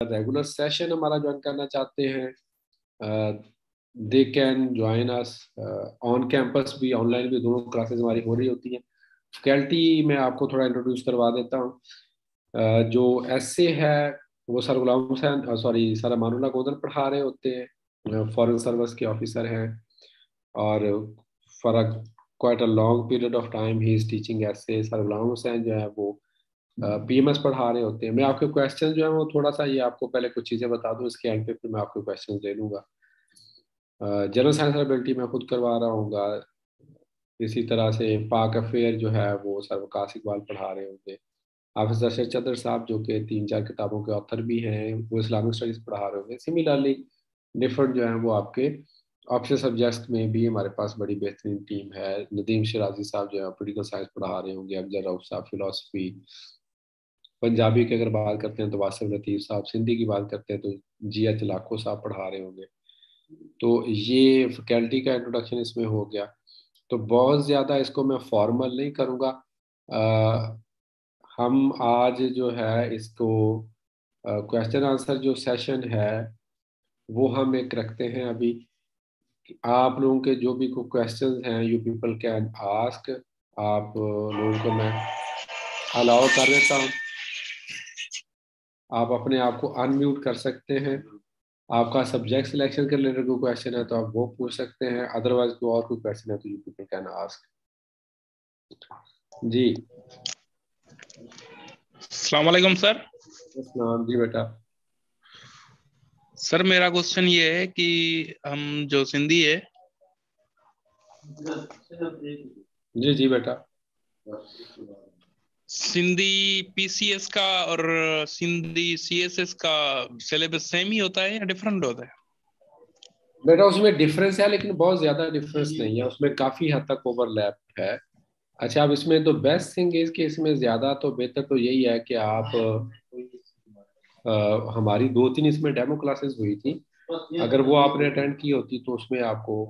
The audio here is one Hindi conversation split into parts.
रेगुलर सेशन हमारा ज्वाइन करना चाहते हैं। They can join us on campus भी ऑनलाइन भी दोनों क्लासेस हमारी हो रही होती हैं। फैकल्टी मैं आपको थोड़ा इंट्रोड्यूस करवा देता हूँ। uh, जो एसए है वो sir Ghulam Hussain sorry sir Manullah Godar पढ़ा रहे होते हैं। फॉरेन सर्विस के ऑफिसर हैं। और for quite a long period of time he is teaching ऐसे सर गुलाम हुसैन जो है वो पीएमएस पढ़ा रहे होते हैं। मैं आपके क्वेश्चन जो है, वो थोड़ा सा ये आपको पहले कुछ चीज़ें बता दूँ, इसके एंड पे फिर मैं आपके क्वेश्चन ले लूँगा जनरल साइंस एबिलिटी मैं खुद करवा रहा हूँ इसी तरह से पाक अफेयर जो है, वो सर वकास इकबाल पढ़ा रहे होंगे। हाफिज अरशद चदर साहब, जो कि तीन चार किताबों के ऑथर भी हैं, वो इस्लामिक स्टडीज़ पढ़ा रहे होंगे। सिमिलरली डिफरेंट जो है, वो आपके ऑप्शन सब्जेक्ट्स में भी हमारे पास बड़ी बेहतरीन टीम है। नदीम शराजी साहब जो है पोलिटिकल साइंस पढ़ा रहे होंगे। अफजल रऊफ साहब फिलोसफी पंजाबी की अगर बात करते हैं तो वासिफ लतीफ़ साहब, सिंधी की बात करते हैं तो जिया चलाको साहब पढ़ा रहे होंगे। तो ये फैकल्टी का इंट्रोडक्शन इसमें हो गया। तो बहुत ज़्यादा इसको मैं फॉर्मल नहीं करूँगा। हम आज जो है इसको क्वेश्चन आंसर जो सेशन है, वो हम एक रखते हैं अभी। आप लोगों के जो भी कोई क्वेश्चन हैं यू पीपल कैन आस्क आप लोगों को मैं अलाउ कर देता हूँ। आप अपने आप को अनम्यूट कर सकते हैं। आपका सब्जेक्ट सिलेक्शन के रिलेटेड कोई क्वेश्चन है तो आप वो पूछ सकते हैं। अदरवाइज़ कोई और कोई क्वेश्चन है तो यू पीपल कैन आस्क जी। अस्सलाम वालेकुम सर। जी बेटा। सर मेरा क्वेश्चन ये है कि हम जो सिंधी है। जी जी बेटा। सिंधी पीसीएस का और सिंधी सीएसएस का सिलेबस सेम ही होता है या डिफरेंट होता है? बेटा उसमें डिफरेंस है लेकिन बहुत ज़्यादा डिफरेंस नहीं है। उसमें काफ़ी हद तक ओवरलैप है। अच्छा अब इसमें तो बेस्ट थिंग इज़ कि इसमें ज़्यादा तो बेहतर तो यही है कि आप आ, हमारी दो तीन इसमें डेमो क्लासेस हुई थी। अगर वो आपने अटेंड की होती तो उसमें आपको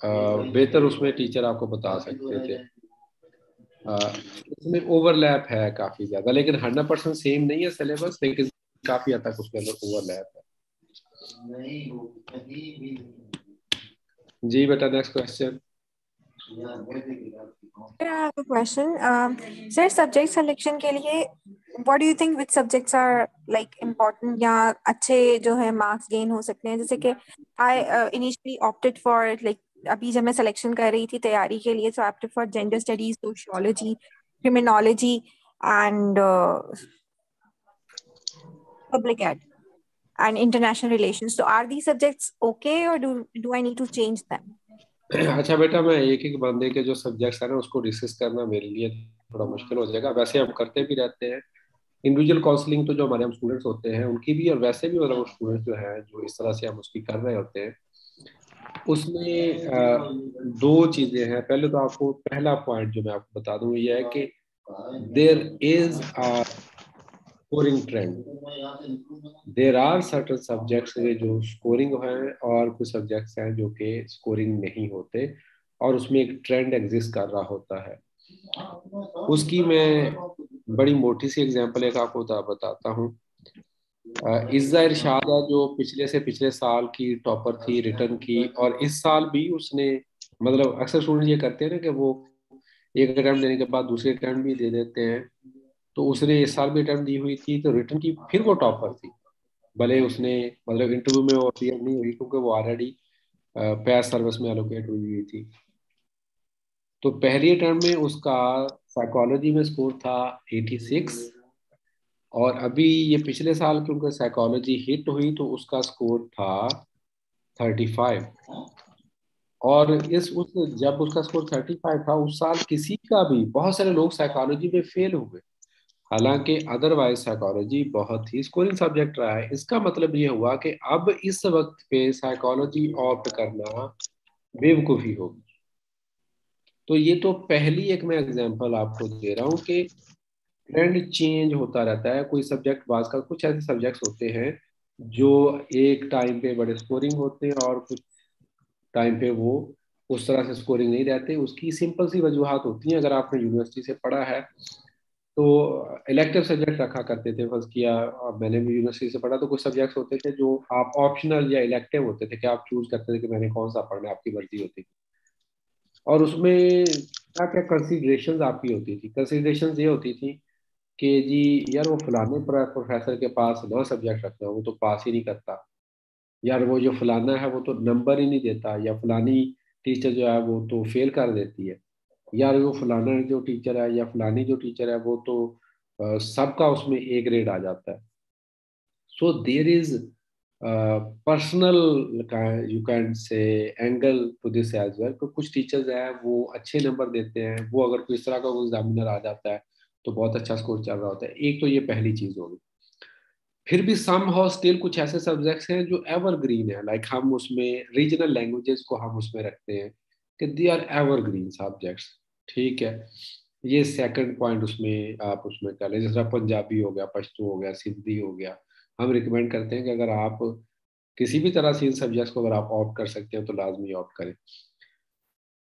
बेहतर उसमें टीचर आपको बता सकते थे। हाँ, ओवरलैप है काफ़ी ज़्यादा लेकिन हंड्रेड परसेंट सेम नहीं है सिलेबस लेकिन काफ़ी हद तक उसके अंदर ओवरलैप है। जी बेटा next question question sir subject selection के लिए what do you think which subjects are like important या अच्छे जो है मार्क्स गेन हो सकते हैं? जैसे कि I initially opted for like अभी जब मैं selection कर रही थी तैयारी के लिए opted for gender studies, sociology, criminology and uh, public ed and international relations. So are these subjects okay or do do I need to change them? अच्छा बेटा मैं एक एक बंदे के जो सब्जेक्ट्स है ना उसको डिस्कस करना मेरे लिए थोड़ा मुश्किल हो जाएगा वैसे हम करते भी रहते हैं इंडिविजुअल काउंसलिंग तो जो हमारे हम स्टूडेंट्स होते हैं उनकी भी और वैसे भी मतलब स्टूडेंट्स जो हैं जो इस तरह से हम उसकी कर रहे होते हैं उसमें दो चीज़ें हैं। पहले तो आपको, पहला पॉइंट जो मैं आपको बता दूँ, ये है कि there is scoring trend there are certain subjects जो स्कोरिंग हैं और कुछ सब्जेक्ट्स हैं जो कि स्कोरिंग नहीं होते और उसमें एक ट्रेंड एग्जिस्ट कर रहा होता है। उसकी मैं बड़ी मोटी सी एग्जांपल एक आपको बताता हूँ। इज्जा इरशाद है जो पिछले से पिछले साल की टॉपर थी, रिटर्न की, और इस साल भी उसने मतलब अक्सर स्टूडेंट ये करते हैं ना कि वो एक अटैम्प्ट देने के बाद दूसरे अटैम्प्ट भी दे देते हैं। तो उसने इस साल भी अटैम्प्ट दी हुई थी तो रिटर्न की फिर वो टॉपर थी। भले उसने मतलब इंटरव्यू में वो क्लियर नहीं हुई, क्योंकि वो ऑलरेडी पैस सर्विस में एलोकेट हुई हुई थी। तो पहली अटैम्प्ट में उसका साइकोलॉजी में स्कोर था 86 और अभी ये पिछले साल क्योंकि साइकोलॉजी हिट हुई तो उसका स्कोर था 35 और इस, उस, जब उसका स्कोर 35 था, उस साल किसी का भी, बहुत सारे लोग साइकोलॉजी में फेल हुए। हालाँकि अदरवाइज़ साइकोलॉजी बहुत ही स्कोरिंग सब्जेक्ट रहा है। इसका मतलब ये हुआ कि अब इस वक्त पे साइकोलॉजी ऑप्ट करना बेवकूफ़ी होगी। तो ये तो पहली एक मैं एग्जांपल आपको दे रहा हूँ कि ट्रेंड चेंज होता रहता है। कोई सब्जेक्ट बाज का कुछ ऐसे सब्जेक्ट्स होते हैं जो एक टाइम पे बड़े स्कोरिंग होते हैं और कुछ टाइम पे वो उस तरह से स्कोरिंग नहीं रहते। उसकी सिंपल सी वजूहत होती हैं। अगर आपने यूनिवर्सिटी से पढ़ा है तो इलेक्टिव सब्जेक्ट रखा करते थे फ़र्स्ट किया। मैंने भी यूनिवर्सिटी से पढ़ा तो कुछ सब्जेक्ट्स होते थे जो आप ऑप्शनल या इलेक्टिव होते थे कि आप चूज़ करते थे कि मैंने कौन सा पढ़ना आपकी मर्ज़ी होती थी। और उसमें क्या क्या कंसिडरेशन आपकी होती थी? कंसिड्रेशन ये होती थी कि जी, यार वो फलाने प्रोफेसर के पास नौ सब्जेक्ट रखना वो तो पास ही नहीं करता। यार वो जो फलाना है, वो तो नंबर ही नहीं देता, या फलानी टीचर जो है, वो तो फेल कर देती है। यार वो फलाना जो टीचर है, या फलानी जो टीचर है, वो तो सबका उसमें ए ग्रेड आ जाता है। So there is personal you can say angle to this as well कुछ टीचर्स हैं, वो अच्छे नंबर देते हैं, वो अगर कोई इस तरह का एग्जामिनर आ जाता है तो बहुत अच्छा स्कोर चल रहा होता है। एक तो ये पहली चीज़ होगी फिर भी सम हाउ स्टिल कुछ ऐसे सब्जेक्ट्स हैं जो एवरग्रीन है। लाइक हम उसमें रीजनल लैंग्वेजेस को हम उसमें रखते हैं कि दे आर एवरग्रीन सब्जेक्ट्स ठीक है? ये सेकंड पॉइंट उसमें आप उसमें कर लें। जैसे पंजाबी हो गया, पश्तो हो गया, सिंधी हो गया। हम रिकमेंड करते हैं कि अगर आप किसी भी तरह से इन सब्जेक्ट्स को अगर आप ऑप्ट कर सकते हैं तो लाजमी ऑप्ट करें।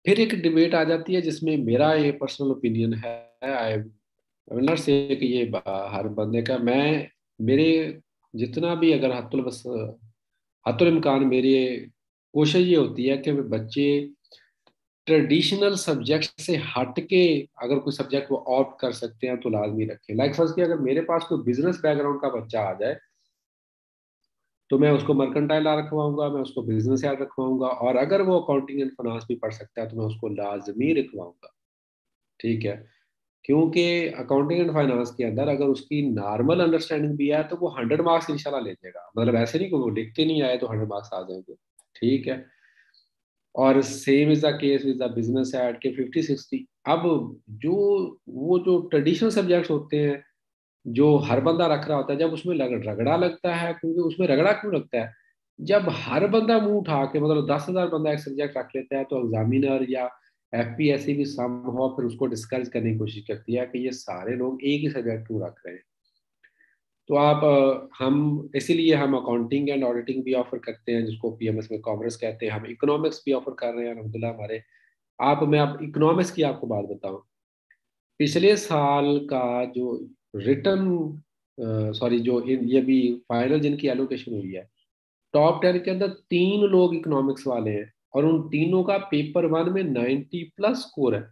फिर एक डिबेट आ जाती है जिसमें मेरा ये पर्सनल ओपिनियन है आई नॉट से कि ये हर बंदे का, मैं, मेरे जितना भी अगर हतुल बस, हतुल इम्कान मेरे कोशिश ये होती है कि बच्चे ट्रेडिशनल सब्जेक्ट से हट के अगर कोई सब्जेक्ट वो ऑप्ट कर सकते हैं तो लाजमी रखें। लाइक फ़र्स्ट की अगर मेरे पास कोई बिज़नेस बैकग्राउंड का बच्चा आ जाए तो मैं उसको मर्कनटाइल रखवाऊँगा, मैं उसको बिज़नेस याद रखवाऊँगा और अगर वो अकाउंटिंग एंड फाइनेंस भी पढ़ सकता है तो मैं उसको लाजमी रखवाऊँगा। ठीक है? क्योंकि अकाउंटिंग एंड फाइनेंस के अंदर अगर उसकी नॉर्मल अंडरस्टैंडिंग भी है तो वो हंड्रेड मार्क्स इंशाल्लाह ले जाएगा मतलब ऐसे नहीं कि वो लिखते नहीं आए तो हंड्रेड मार्क्स आ जाएँगे। ठीक है? और same is the case with the business ad के फिफ्टी सिक्सटी अब जो वो जो ट्रेडिशनल सब्जेक्ट्स होते हैं जो हर बंदा रख रहा होता है जब उसमें लग, रगड़ा लगता है क्योंकि उसमें रगड़ा क्यों लगता है? जब हर बंदा मुँह उठा के मतलब दस हज़ार बंदा एक सब्जेक्ट रख लेता है तो एग्जामिनर या एफ़ पी एस भी सम हो फिर उसको डिस्करेज करने की कोशिश करती है कि ये सारे लोग एक ही सब्जेक्ट क्यों रख रहे हैं? तो आप हम, इसीलिए हम अकाउंटिंग एंड ऑडिटिंग भी ऑफ़र करते हैं, जिसको पीएमएस में कॉमर्स कहते हैं। हम इकोनॉमिक्स भी ऑफ़र कर रहे हैं, अलहमदिल्ला, हमारे। आप, मैं आप इकोनॉमिक्स की आपको बात बताऊँ। पिछले साल का जो रिटर्न सॉरी जो ये भी फाइनल जिनकी एलोकेशन हुई है टॉप टेन के अंदर तीन लोग इकोनॉमिक्स वाले हैं। और उन तीनों का पेपर वन में नाइन्टी प्लस स्कोर है।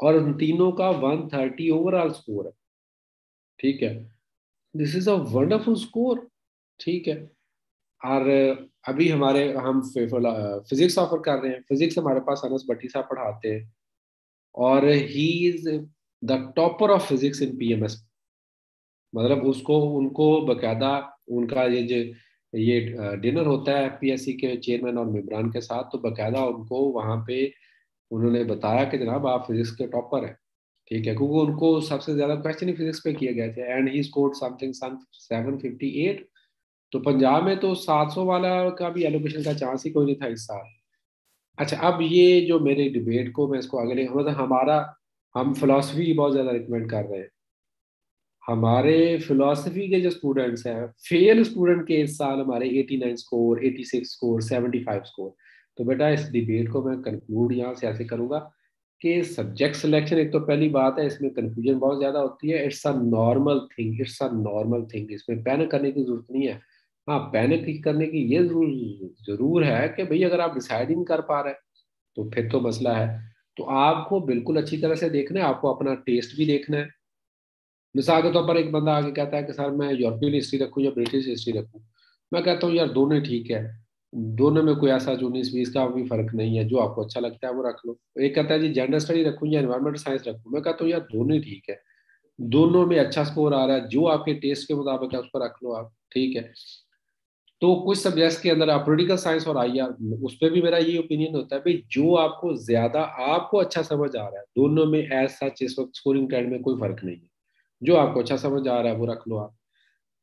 और उन तीनों का वन थर्टी ओवरऑल स्कोर है। ठीक है? This is a wonderful score ठीक है? और अभी हमारे हम फिजिक्स ऑफ़र कर रहे हैं। फिजिक्स हमारे पास अनस भट्टी साहब पढ़ाते हैं। और he is the topper of physics in PMS मतलब उसको, उनको बकायदा उनका ये जो ये डिनर होता है पीएससी के चेयरमैन और मेम्बरान के साथ तो बकायदा उनको वहाँ पे उन्होंने बताया कि जनाब आप फिजिक्स के टॉपर हैं, ठीक है? क्योंकि उनको सबसे ज़्यादा क्वेश्चन ही फिजिक्स पे किए गए थे and he scored something seven fifty eight तो पंजाब में तो 700 वाला का भी एलोकेशन का चांस ही कोई नहीं था इस साल। अच्छा अब ये जो मेरे डिबेट को मैं इसको आगे ले मतलब हमारा, हम फिलोसफी बहुत ज़्यादा रिकमेंड कर रहे हैं। हमारे फिलोसफी के जो स्टूडेंट्स हैं फेल स्टूडेंट के इस साल हमारे 89 स्कोर 86 स्कोर 75 स्कोर तो बेटा, इस डिबेट को मैं कंक्लूड यहाँ से ऐसे करूँगा कि सब्जेक्ट सिलेक्शन एक तो पहली बात है, इसमें कंफ्यूजन बहुत ज़्यादा होती है। It's a normal thing it's a normal thing इसमें पैनिक करने की ज़रूरत नहीं है। हाँ पैनिक करने की ये ज़रूर है कि भाई अगर आप डिसाइड ही नहीं कर पा रहे तो फिर तो मसला है। तो आपको बिल्कुल अच्छी तरह से देखना है, आपको अपना टेस्ट भी देखना है। मिसाल के तौर पर एक बंदा आगे कहता है कि सर, मैं यूरोपियन हिस्ट्री रखूँ या ब्रिटिश हिस्ट्री रखूँ? मैं कहता हूँ, यार, दोनों ठीक है। दोनों में कोई ऐसा जो उन्नीस बीस का भी फ़र्क नहीं है। जो आपको अच्छा लगता है, वो रख लो। एक कहता है, जी जेंडर स्टडी रखूँ या इन्वायरमेंट साइंस रखूँ? मैं कहता हूँ, यार, दोनों ठीक है। दोनों में अच्छा स्कोर आ रहा है। जो आपके टेस्ट के मुताबिक है, उस पर रख लो आप। ठीक है? तो कुछ सब्जेक्ट्स के अंदर आप पोलिटिकल साइंस और आई आर उस पर भी मेरा ये ओपिनियन होता है, भाई, जो आपको ज़्यादा, आपको अच्छा समझ आ रहा है, दोनों में एज सच इस वक्त स्कोरिंग ट्रेंड में कोई फ़र्क नहीं है। जो आपको अच्छा समझ आ रहा है वो रख लो आप।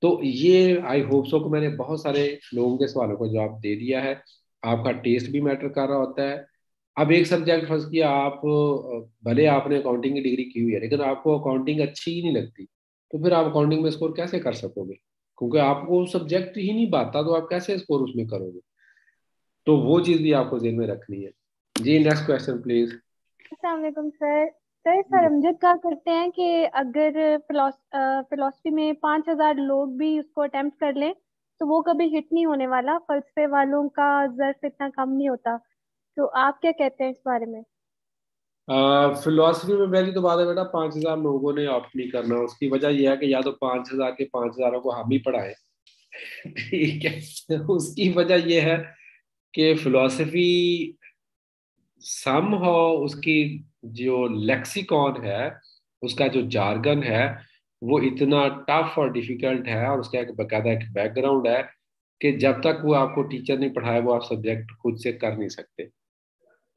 तो ये आई होप सो को मैंने बहुत सारे लोगों के सवालों को जवाब दे दिया है। आपका टेस्ट भी मैटर कर रहा होता है। अब एक सब्जेक्ट फ़र्ज़ किया आप, भले आपने अकाउंटिंग की डिग्री की हुई है, लेकिन आपको अकाउंटिंग अच्छी ही नहीं लगती। तो फिर आप अकाउंटिंग में स्कोर कैसे कर सकोगे? क्योंकि आपको सब्जेक्ट ही नहीं बाता तो आप कैसे स्कोर उसमें करोगे? तो वो चीज़ भी आपको जेल में रखनी है। जी next question please sir sir sir Amjad क्या करते हैं कि अगर फिलोसफी में पाँच हज़ार लोग भी उसको अटेम्प्ट कर लें तो वो कभी हिट नहीं होने वाला। फलसफे वालों का जर्फ इतना कम नहीं होता। तो आप क्या कहते हैं इस बारे में? फिलोसफी में पहली तो बात है बेटा पाँच हज़ार लोगों ने ऑप्ट नहीं करना। उसकी वजह यह है कि या तो पाँच हज़ार के पाँच हज़ारों को हम ही पढ़ाए। ठीक है उसकी वजह यह है कि फिलोसफी सम हो उसकी जो लेक्सिकॉन है, उसका जो जार्गन है, वो इतना टफ और डिफ़िकल्ट है और उसका एक बकायदा एक बैकग्राउंड है कि जब तक वो आपको टीचर नहीं पढ़ाए, वो आप सब्जेक्ट खुद से कर नहीं सकते।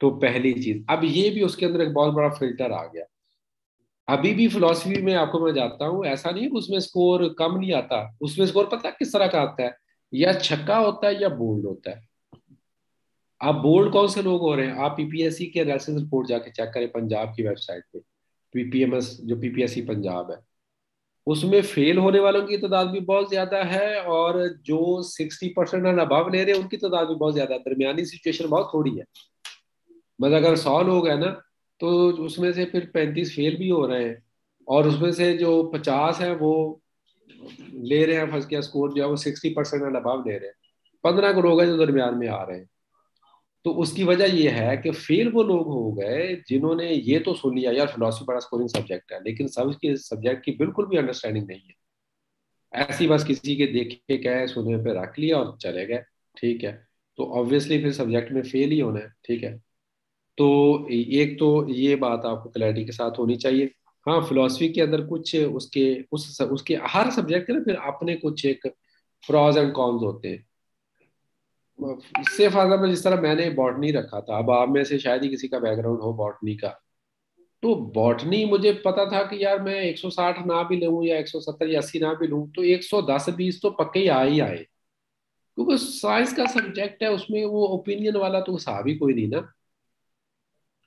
तो पहली चीज़। अब ये भी उसके अंदर एक बहुत बड़ा फ़िल्टर आ गया। अभी भी फिलोसफी में आपको मैं जाता हूँ, ऐसा नहीं उसमें स्कोर कम नहीं आता। उसमें स्कोर पता किस तरह का आता है? या छक्का होता है या बोल्ड होता है। आप बोल्ड कौन से लोग हो रहे हैं? आप पीपीएससी के एनालिसिस रिपोर्ट जाके चेक करें पंजाब की वेबसाइट पे। पीपीएमएस जो पीपीएससी पंजाब है। उसमें फेल होने वालों की तादाद भी बहुत ज़्यादा है और जो सिक्सटी परसेंट अभाव ले रहे हैं, उनकी तादाद भी बहुत ज़्यादा है। दरमियानी सिचुएशन बहुत थोड़ी है। मतलब अगर सौ लोग हैं ना तो उसमें से फिर पैंतीस फेल भी हो रहे हैं। और उसमें से जो पचास है, वो ले रहे हैं फ़र्स्ट किया स्कोर जो है, वो सिक्सटी परसेंट एंड अभाव ले रहे हैं। पंद्रह लोग हैं जो दरमियान में आ रहे हैं। तो उसकी वजह यह है कि फेल वो लोग हो गए जिन्होंने ये तो सुन लिया, यार फिलोसफी बड़ा स्कोरिंग सब्जेक्ट है, लेकिन सब के सब्जेक्ट की बिल्कुल भी अंडरस्टैंडिंग नहीं है। ऐसी बस किसी के देखे कहे, सुने पे रख लिया और चले गए, ठीक है। तो ऑब्वियसली फिर सब्जेक्ट में फेल ही होना है, ठीक है। तो एक तो ये बात आपको क्लैरिटी के साथ होनी चाहिए। हाँ फिलोसफी के अंदर कुछ उसके, उस उसके हर सब्जेक्ट के ना फिर अपने कुछ एक प्रॉज एंड कॉन्स होते हैं। इससे फ़ायदा में जिस तरह मैंने बॉटनी रखा था। अब आप में से शायद ही किसी का बैकग्राउंड हो बॉटनी का। तो बॉटनी मुझे पता था कि यार मैं 160 ना भी लूँ या 170 या 80 ना भी लूँ तो 110 20 तो पक्के ही आ ही आए। क्योंकि साइंस का सब्जेक्ट है, उसमें वो ओपिनियन वाला तो हिसाब ही कोई नहीं ना।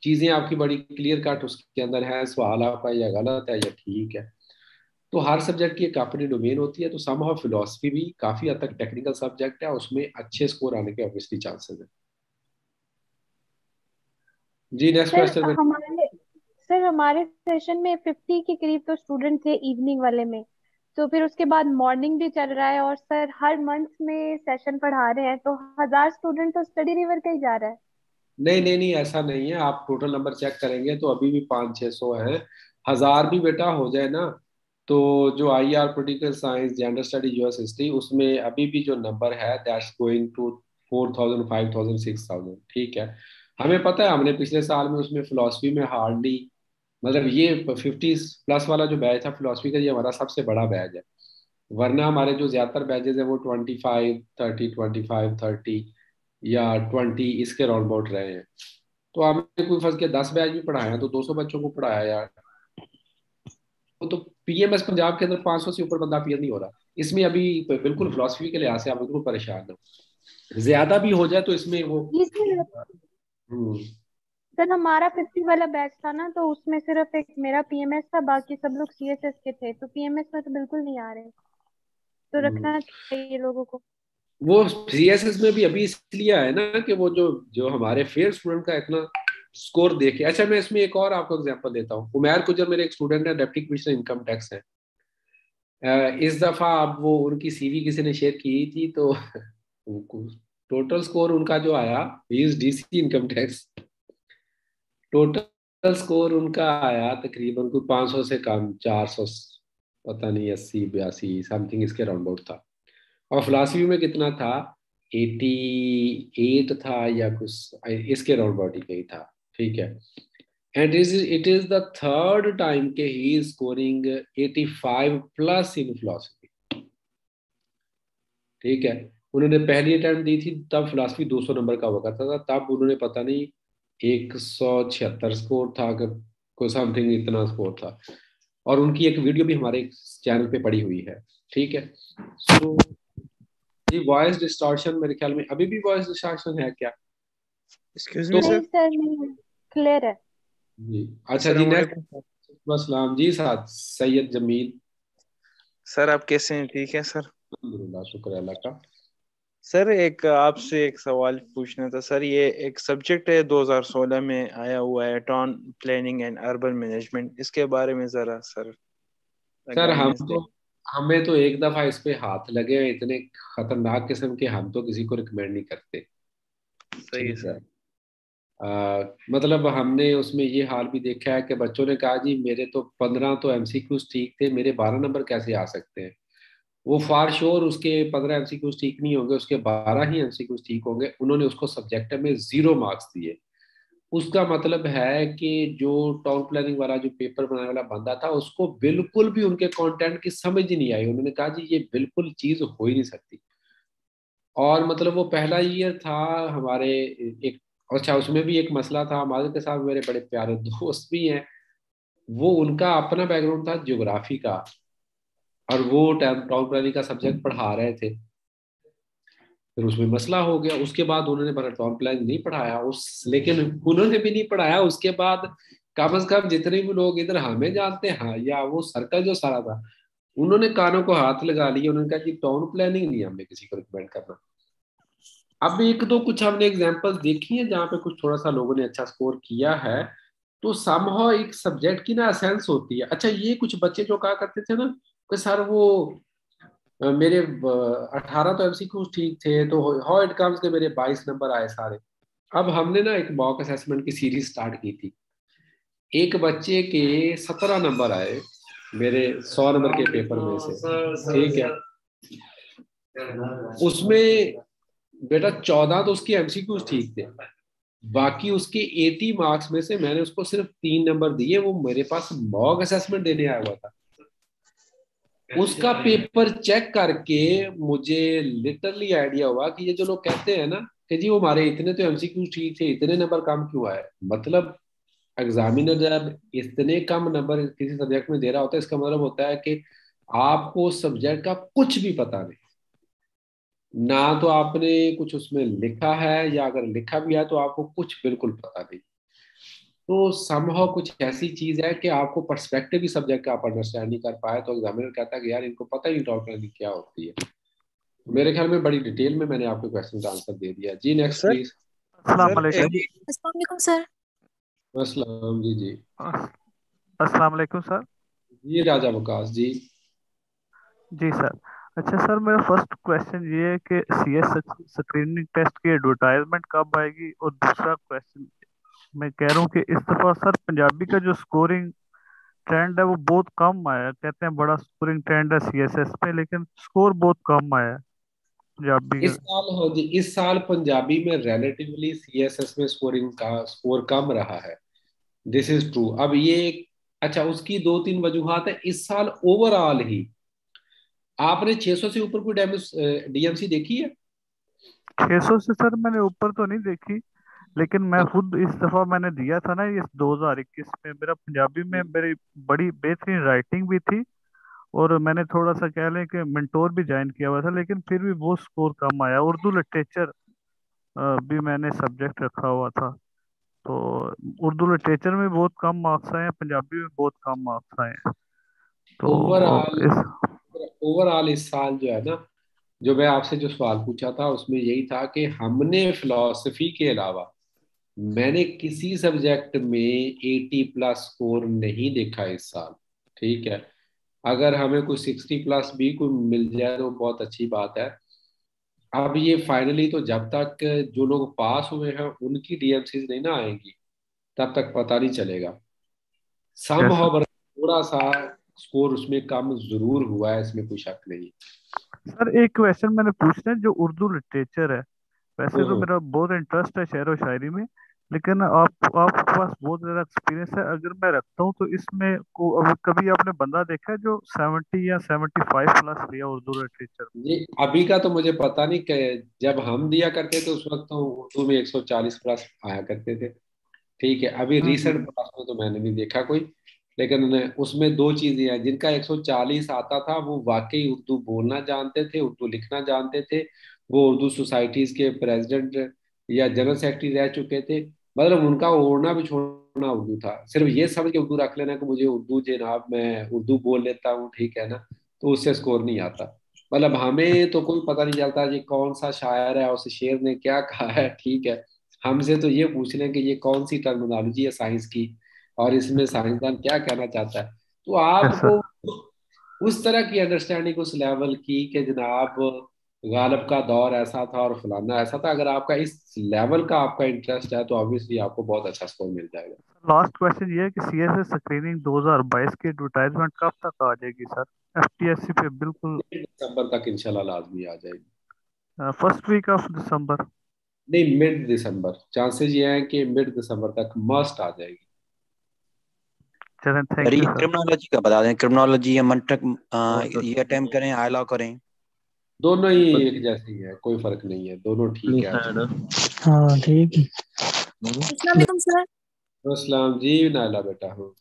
चीज़ें आपकी बड़ी क्लियर कट उसके अंदर है, सवाल आपका या गलत है या ठीक है। तो हर सब्जेक्ट की एक अपनी डोमेन होती है तो सम ऑफ़ फिलोसफी भी काफ़ी हद तक टेक्निकल सब्जेक्ट है उसमें अच्छे स्कोर आने के ऑब्वियसली चांसेस है। जी नेक्स्ट क्वेश्चन हमारे सर हमारे सेशन में 50 के करीब तो स्टूडेंट थे इवनिंग वाले में। तो फिर उसके बाद मॉर्निंग भी चल रहा है और सर हर मंथ में सेशन पढ़ा रहे हैं तो हज़ार स्टूडेंट तो स्टडी रिवर का ही जा रहा है। नहीं नहीं नहीं ऐसा नहीं है। आप टोटल नंबर चेक करेंगे तो अभी भी पाँच छह सौ है। हज़ार भी बेटा हो जाए ना तो जो I R political science gender study US history उसमें अभी भी जो नंबर है that's going to four thousand five thousand six thousand ठीक है? हमें पता है, हमने पिछले साल में उसमें फिलोसफी में हार्डली मतलब ये फिफ्टी प्लस वाला जो बैच था फिलोसफी का ये हमारा सबसे बड़ा बैच है। वरना हमारे जो ज़्यादातर बैचेज है, वो twenty five thirty twenty five thirty या ट्वेंटी इसके राउंड अबाउट रहे हैं। तो आपने कोई फ़र्स्ट के दस बैच भी पढ़ाए हैं तो दो सौ बच्चों को पढ़ाया यार। तो पीएमएस पंजाब के अंदर 500 से ऊपर बंदा पीएम नहीं हो रहा इसमें अभी बिल्कुल फिलोसफी के लिहाज से आप बिल्कुल परेशान हो ज़्यादा भी हो जाए तो इसमें वो हम्म। सर हमारा फिफ्टी वाला बैच था ना तो उसमें सिर्फ़ एक मेरा पीएमएस था बाकी सब लोग सीएसएस के थे तो पीएमएस में तो बिल्कुल नहीं आ रहे तो हम्म। रखना चाहिए लोगों को वो सीएसएस में भी अभी इसलिए आया ना कि वो जो जो हमारे फेयर स्टूडेंट का इतना स्कोर देखे। अच्छा मैं इसमें एक और आपको एग्ज़ाम्पल देता हूँ। उमेर कुजर मेरे एक स्टूडेंट है डेप्टी कमिश्नर इनकम टैक्स है। इस दफ़ा अब वो उनकी सीवी किसी ने शेयर की थी तो टोटल स्कोर उनका जो आया DC income tax total score उनका आया तकरीबन कोई 500 से कम 400 पता नहीं, अस्सी, बयासी समथिंग इसके राउंड अबाउट था। और फिलासफी में कितना था? 88 था या कुछ, इसके राउंड अबाउट ही था। ठीक है। And is it is the third time के he scoring 85 plus in philosophy ठीक है। उन्होंने पहली अटेम्प्ट दी थी तब फिलोसफी 200 नंबर का हुआ करता था तब उन्होंने पता नहीं एक सौ छिहत्तर स्कोर था कोई समथिंग इतना स्कोर था। और उनकी एक वीडियो भी हमारे चैनल पे पड़ी हुई है। ठीक है। सो so, ये वॉइस डिस्टॉर्शन मेरे ख्याल में अभी भी वॉइस डिस्टॉर्शन है क्या? एक्सक्यूज मी सर क्लियर है। जी। अच्छा जी नेक्स्ट जी साथ सैयद जमील। सर आप कैसे हैं? ठीक है सर? अल्हम्दुलिल्लाह शुक्र अल्लाह का। सर एक आपसे एक सवाल पूछना था। सर ये एक सब्जेक्ट है 2016 में आया हुआ है town planning and urban management. इसके बारे में जरा सर सर हम तो हमें तो एक दफ़ा इस पे हाथ लगे हैं इतने खतरनाक किस्म के हम तो किसी को रिकमेंड नहीं करते। सही है सर। आ, मतलब हमने उसमें ये हाल भी देखा है कि बच्चों ने कहा जी मेरे तो पंद्रह तो एमसीक्यूज ठीक थे मेरे बारह नंबर कैसे आ सकते हैं? वो फार श्योर उसके पंद्रह एमसीक्यूज ठीक नहीं होंगे उसके बारह ही एमसीक्यूज ठीक होंगे उन्होंने उसको सब्जेक्ट में ज़ीरो मार्क्स दिए। उसका मतलब है कि जो टाउन प्लानिंग वाला जो पेपर बनाने वाला बंदा था उसको बिल्कुल भी उनके कंटेंट की समझ ही नहीं आई। उन्होंने कहा जी ये बिल्कुल चीज़ हो ही नहीं सकती। और मतलब वो पहला ईयर था हमारे एक अच्छा उसमें भी एक मसला था हमारे के साथ मेरे बड़े प्यारे दोस्त भी हैं। वो उनका अपना बैकग्राउंड था जियोग्राफी का, और वो टाउन प्लानिंग का सब्जेक्ट पढ़ा रहे थे। फिर उसमें मसला हो गया, उसके बाद उन्होंने मेरा टाउन प्लानिंग नहीं पढ़ाया, उस, लेकिन उन्होंने भी नहीं पढ़ाया, उसके बाद कम अज कम जितने भी लोग इधर हमें जानते हैं या वो सर्कल जो सारा था, उन्होंने कानों को हाथ लगा लिया उन्होंने कहा कि टाउन प्लानिंग नहीं हमें किसी को रिकमेंड करना। अब एक दो कुछ हमने एग्ज़ाम्पल देखी है जहाँ पे कुछ थोड़ा सा लोगों ने अच्छा स्कोर किया है। तो समहा एक सब्जेक्ट की ना एसेंस होती है। अच्छा ये कुछ बच्चे जो कहा करते थे ना कि सर वो मेरे अठारह तो एमसीक्यू ठीक थे तो हाउ इट कम्स के मेरे बाईस नंबर आए सारे। अब हमने ना एक मॉक असेसमेंट की सीरीज़ स्टार्ट की थी। एक बच्चे के सत्रह नंबर आए मेरे सौ नंबर के पेपर में से। ठीक है। उसमें बेटा, चौदह तो उसके एमसीक्यूज ठीक थे। बाकी उसके एटी मार्क्स में से मैंने उसको सिर्फ़ तीन नंबर दिए, वो मेरे पास मॉक असेसमेंट देने आया हुआ था। उसका पेपर चेक करके मुझे लिटरली आइडिया हुआ कि ये जो लोग कहते हैं ना कि जी वो हमारे इतने तो एमसीक्यू ठीक थे, इतने नंबर कम क्यों आए? मतलब एग्जामिनर जब इतने कम नंबर किसी सब्जेक्ट में दे रहा होता है, इसका मतलब होता है कि आपको सब्जेक्ट का कुछ भी पता नहीं। ना तो आपने कुछ उसमें लिखा है या अगर लिखा भी है तो आपको कुछ बिल्कुल पता नहीं। तो समहाउ कुछ ऐसी चीज़ है कि आपको पर्सपेक्टिव ही सब्जेक्ट का आप अंडरस्टैंड नहीं कर पाए तो एग्जामिनर कहता है कि यार इनको पता ही टॉप प्लानिंग क्या होती है। मेरे ख्याल में बड़ी डिटेल में मैंने आपके क्वेश्चन का आंसर दे दिया। जी नेक्स्ट प्लीज़ अस्सलाम सर। अस्सलाम जी जी। अस्सलाम वालेकुम सर। जी राजा वकास जी। जी सर। अच्छा सर, मेरा फ़र्स्ट क्वेश्चन ये है कि सी एस स्क्रीनिंग टेस्ट की एडवर्टाइजमेंट कब आएगी? और दूसरा क्वेश्चन मैं कह रहा हूँ कि इस दफ़ा सर पंजाबी का जो स्कोरिंग ट्रेंड है वो बहुत कम आया। कहते हैं बड़ा स्कोरिंग ट्रेंड है सीएसएस में लेकिन स्कोर बहुत कम आया पंजाबी इस साल, हो जी, इस साल पंजाबी में रिलेटिवली सीएसएस में स्कोरिंग का स्कोर कम रहा है। दिस इज़ ट्रू अब ये अच्छा उसकी दो तीन वजूहत है। इस साल ओवरऑल ही आपने 600 से ऊपर कोई डीएमसी देखी है? 600 से सर मैंने ऊपर तो नहीं देखी लेकिन मैं खुद इस दफ़ा मैंने दिया था ना ये 2021 में। मेरा पंजाबी में मेरी बड़ी बेहतरीन राइटिंग भी थी और मैंने थोड़ा सा कह लें कि मेंटोर भी ज्वाइन किया हुआ था लेकिन फिर भी वो स्कोर कम आया। उर्दू लिटरेचर भी मैंने सब्जेक्ट रखा हुआ था। तो उर्दू लिटरेचर में बहुत कम मार्क्स आए हैं पंजाबी में बहुत कम मार्क्स आए हैं। तो ओवरऑल ओवरऑल इस साल जो है ना जो मैं आपसे जो सवाल पूछा था उसमें यही था कि हमने फिलोसफी के अलावा मैंने किसी सब्जेक्ट में एटी प्लस स्कोर नहीं देखा इस साल ठीक है? अगर हमें कोई सिक्सटी प्लस भी कोई मिल जाए तो बहुत अच्छी बात है। अब ये फाइनली तो जब तक जो लोग पास हुए हैं उनकी डीएमसी नहीं ना आएँगी तब तक पता नहीं चलेगा। सम थोड़ा सा स्कोर उसमें कम ज़रूर हुआ है इसमें कोई शक नहीं। सर एक क्वेश्चन मैंने पूछना है जो उर्दू लिटरेचर है। वैसे तो मेरा बहुत इंटरेस्ट है शेर व शायरी में लेकिन आप आपके पास बहुत ज़्यादा एक्सपीरियंस है। अगर मैं रखता हूँ तो इसमें को कभी आपने बंदा देखा है जो सेवेंटी या सेवेंटी फाइव प्लस लिया उर्दू लिटरेचर जी अभी का तो मुझे पता नहीं कि जब हम दिया करते थे उस वक्त तो उर्दू में एक सौ चालीस प्लस आया करते थे। ठीक है अभी रिसेंट हम्म, प्लस हम्म। में तो मैंने नहीं देखा कोई। लेकिन उसमें दो चीज़ें हैं, जिनका 140 आता था, वो वाकई उर्दू बोलना जानते थे, उर्दू लिखना जानते थे। वो उर्दू सोसाइटीज के प्रेसिडेंट या जनरल सेक्रेटरी रह चुके थे। मतलब उनका ओढ़ना भी छोड़ना उर्दू था। सिर्फ़ ये समझ के उर्दू रख लेना कि मुझे उर्दू जनाब, मैं उर्दू बोल लेता हूँ, ठीक है ना? तो उससे स्कोर नहीं आता। मतलब हमें तो कोई पता नहीं चलता कि कौन सा शायर है उस शेर ने क्या कहा है, ठीक है? हमसे तो ये पूछ लें कि ये कौन सी टर्मिनोलॉजी है साइंस की? और इसमें साइंसदान क्या कहना चाहता है? तो आपको उस तरह की अंडरस्टैंडिंग उस लेवल की कि जनाब गालब का दौर ऐसा था और फलाना ऐसा था अगर आपका इस लेवल का आपका इंटरेस्ट है तो ऑब्वियसली आपको बहुत अच्छा स्कोर मिल जाएगा। लास्ट क्वेश्चन ये है कि सीएसएस स्क्रीनिंग 2022 की एडवर्टाइजमेंट कब तक आ जाएगी सर एफटीएससी पे बिल्कुल। दिसंबर तक इंशाल्लाह लाजमी आ जाएगी। फ़र्स्ट वीक ऑफ़ दिसंबर नहीं मिड दिसंबर चांसेस ये हैं कि मिड दिसंबर तक मस्ट आ जाएगी। चलें थैंक यू क्रिमिनोलॉजी का बता दें क्रिमिनोलॉजी या मंटक ये अटेम्प्ट करें आईलॉ करें। दोनों ही एक जैसे ही है कोई फ़र्क नहीं है दोनों ठीक है। हाँ ठीक। अस्सलाम सर अस्सलाम जी नाला बेटा हूँ।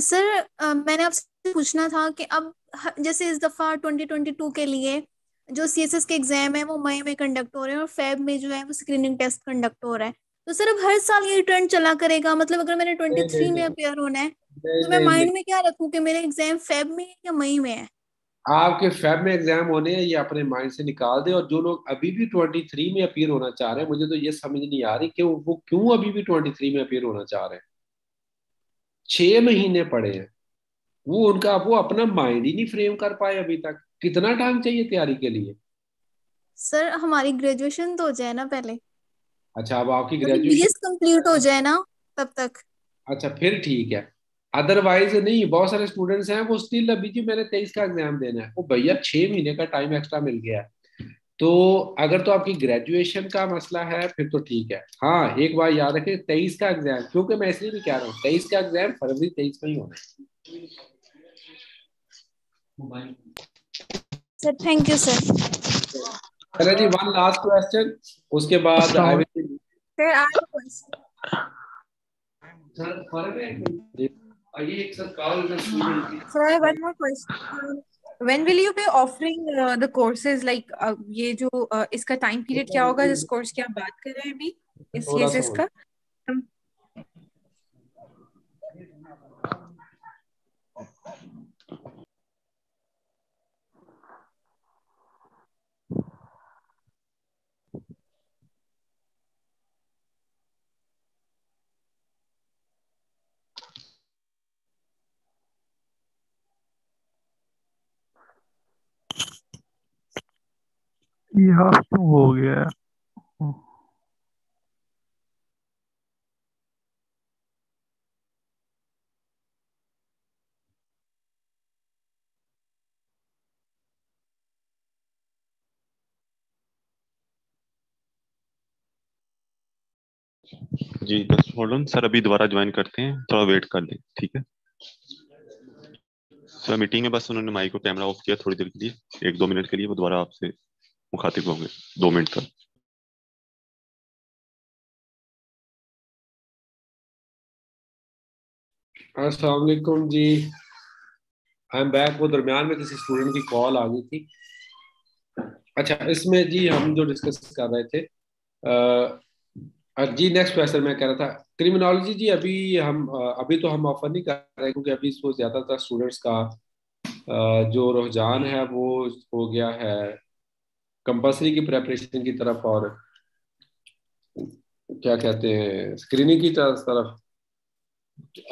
सर मैंने आपसे पूछना था कि अब जैसे इस दफ़ा 2022 के लिए जो सीएसएस के एग्ज़ाम है वो मई में कंडक्ट हो रहे हैं और फेब में जो है वो स्क्रीनिंग टेस्ट कंडक्ट हो रहा है। तो सर अब हर साल ये ट्रेंड चला करेगा। मतलब अगर मैंने ट्वेंटी थ्री में अपेयर होना है तो मैं माइंड में क्या रखूँ कि मेरे एग्ज़ाम फेब में है या मई में है? आपके फेब में एग्ज़ाम होने हैं ये अपने माइंड से निकाल दे और जो लोग अभी भी ट्वेंटी थ्री में अपीयर होना चाह रहे हैं मुझे तो ये समझ नहीं आ रही कि वो क्यों अभी भी ट्वेंटी थ्री में अपीयर होना चाह रहे हैं? छह महीने पड़े हैं। वो उनका वो अपना माइंड ही नहीं फ्रेम कर पाए अभी तक। कितना टाइम चाहिए तैयारी के लिए? सर हमारी ग्रेजुएशन तो हो जाए ना पहले। अच्छा अब आपकी ग्रेजुएशन कंप्लीट हो जाए ना तब तक। अच्छा फिर ठीक है। अदरवाइज़ नहीं बहुत सारे स्टूडेंट्स हैं वो स्टिल अभी जी मैंने तेईस का एग्ज़ाम देना है। वो भैया छह महीने का टाइम एक्स्ट्रा मिल गया है। तो अगर तो आपकी ग्रेजुएशन का मसला है फिर तो ठीक है। हाँ एक बार याद रखें तेईस का एग्ज़ाम क्योंकि मैं इसलिए भी कह रहा हूँ तेईस का एग्ज़ाम फरवरी तेईस में ही होना है। सर थैंक यू सर चलो जी वन लास्ट क्वेश्चन उसके बाद I will when will you be offering uh, the courses? Like uh, ये जो uh, इसका टाइम पीरियड क्या होगा? जिस कोर्स की आप बात कर रहे हैं अभी? इस सीएसएस यहाँ क्यों हो गया जी बस होल्ड ऑन सर अभी दोबारा ज्वाइन करते हैं, थोड़ा वेट कर लें, ठीक है? सर मीटिंग में बस उन्होंने माइक को कैमरा ऑफ़ किया थोड़ी देर के लिए, एक दो मिनट के लिए, वो दोबारा आपसे मुखातिब होंगे दो मिनट तक। अस्सलाम जी। आई एम बैक वो दरमियान में किसी स्टूडेंट की कॉल आ गई थी। अच्छा इसमें जी हम जो डिस्कस कर रहे थे आ, जी नेक्स्ट क्वेश्चन मैं कह रहा था क्रिमिनोलॉजी जी अभी हम अभी तो हम ऑफ़र नहीं कर रहे क्योंकि अभी इसको ज़्यादातर स्टूडेंट्स का जो रुझान है वो हो गया है कंपल्सरी की प्रेपरेशन की तरफ़ और क्या कहते हैं स्क्रीनिंग की तरफ़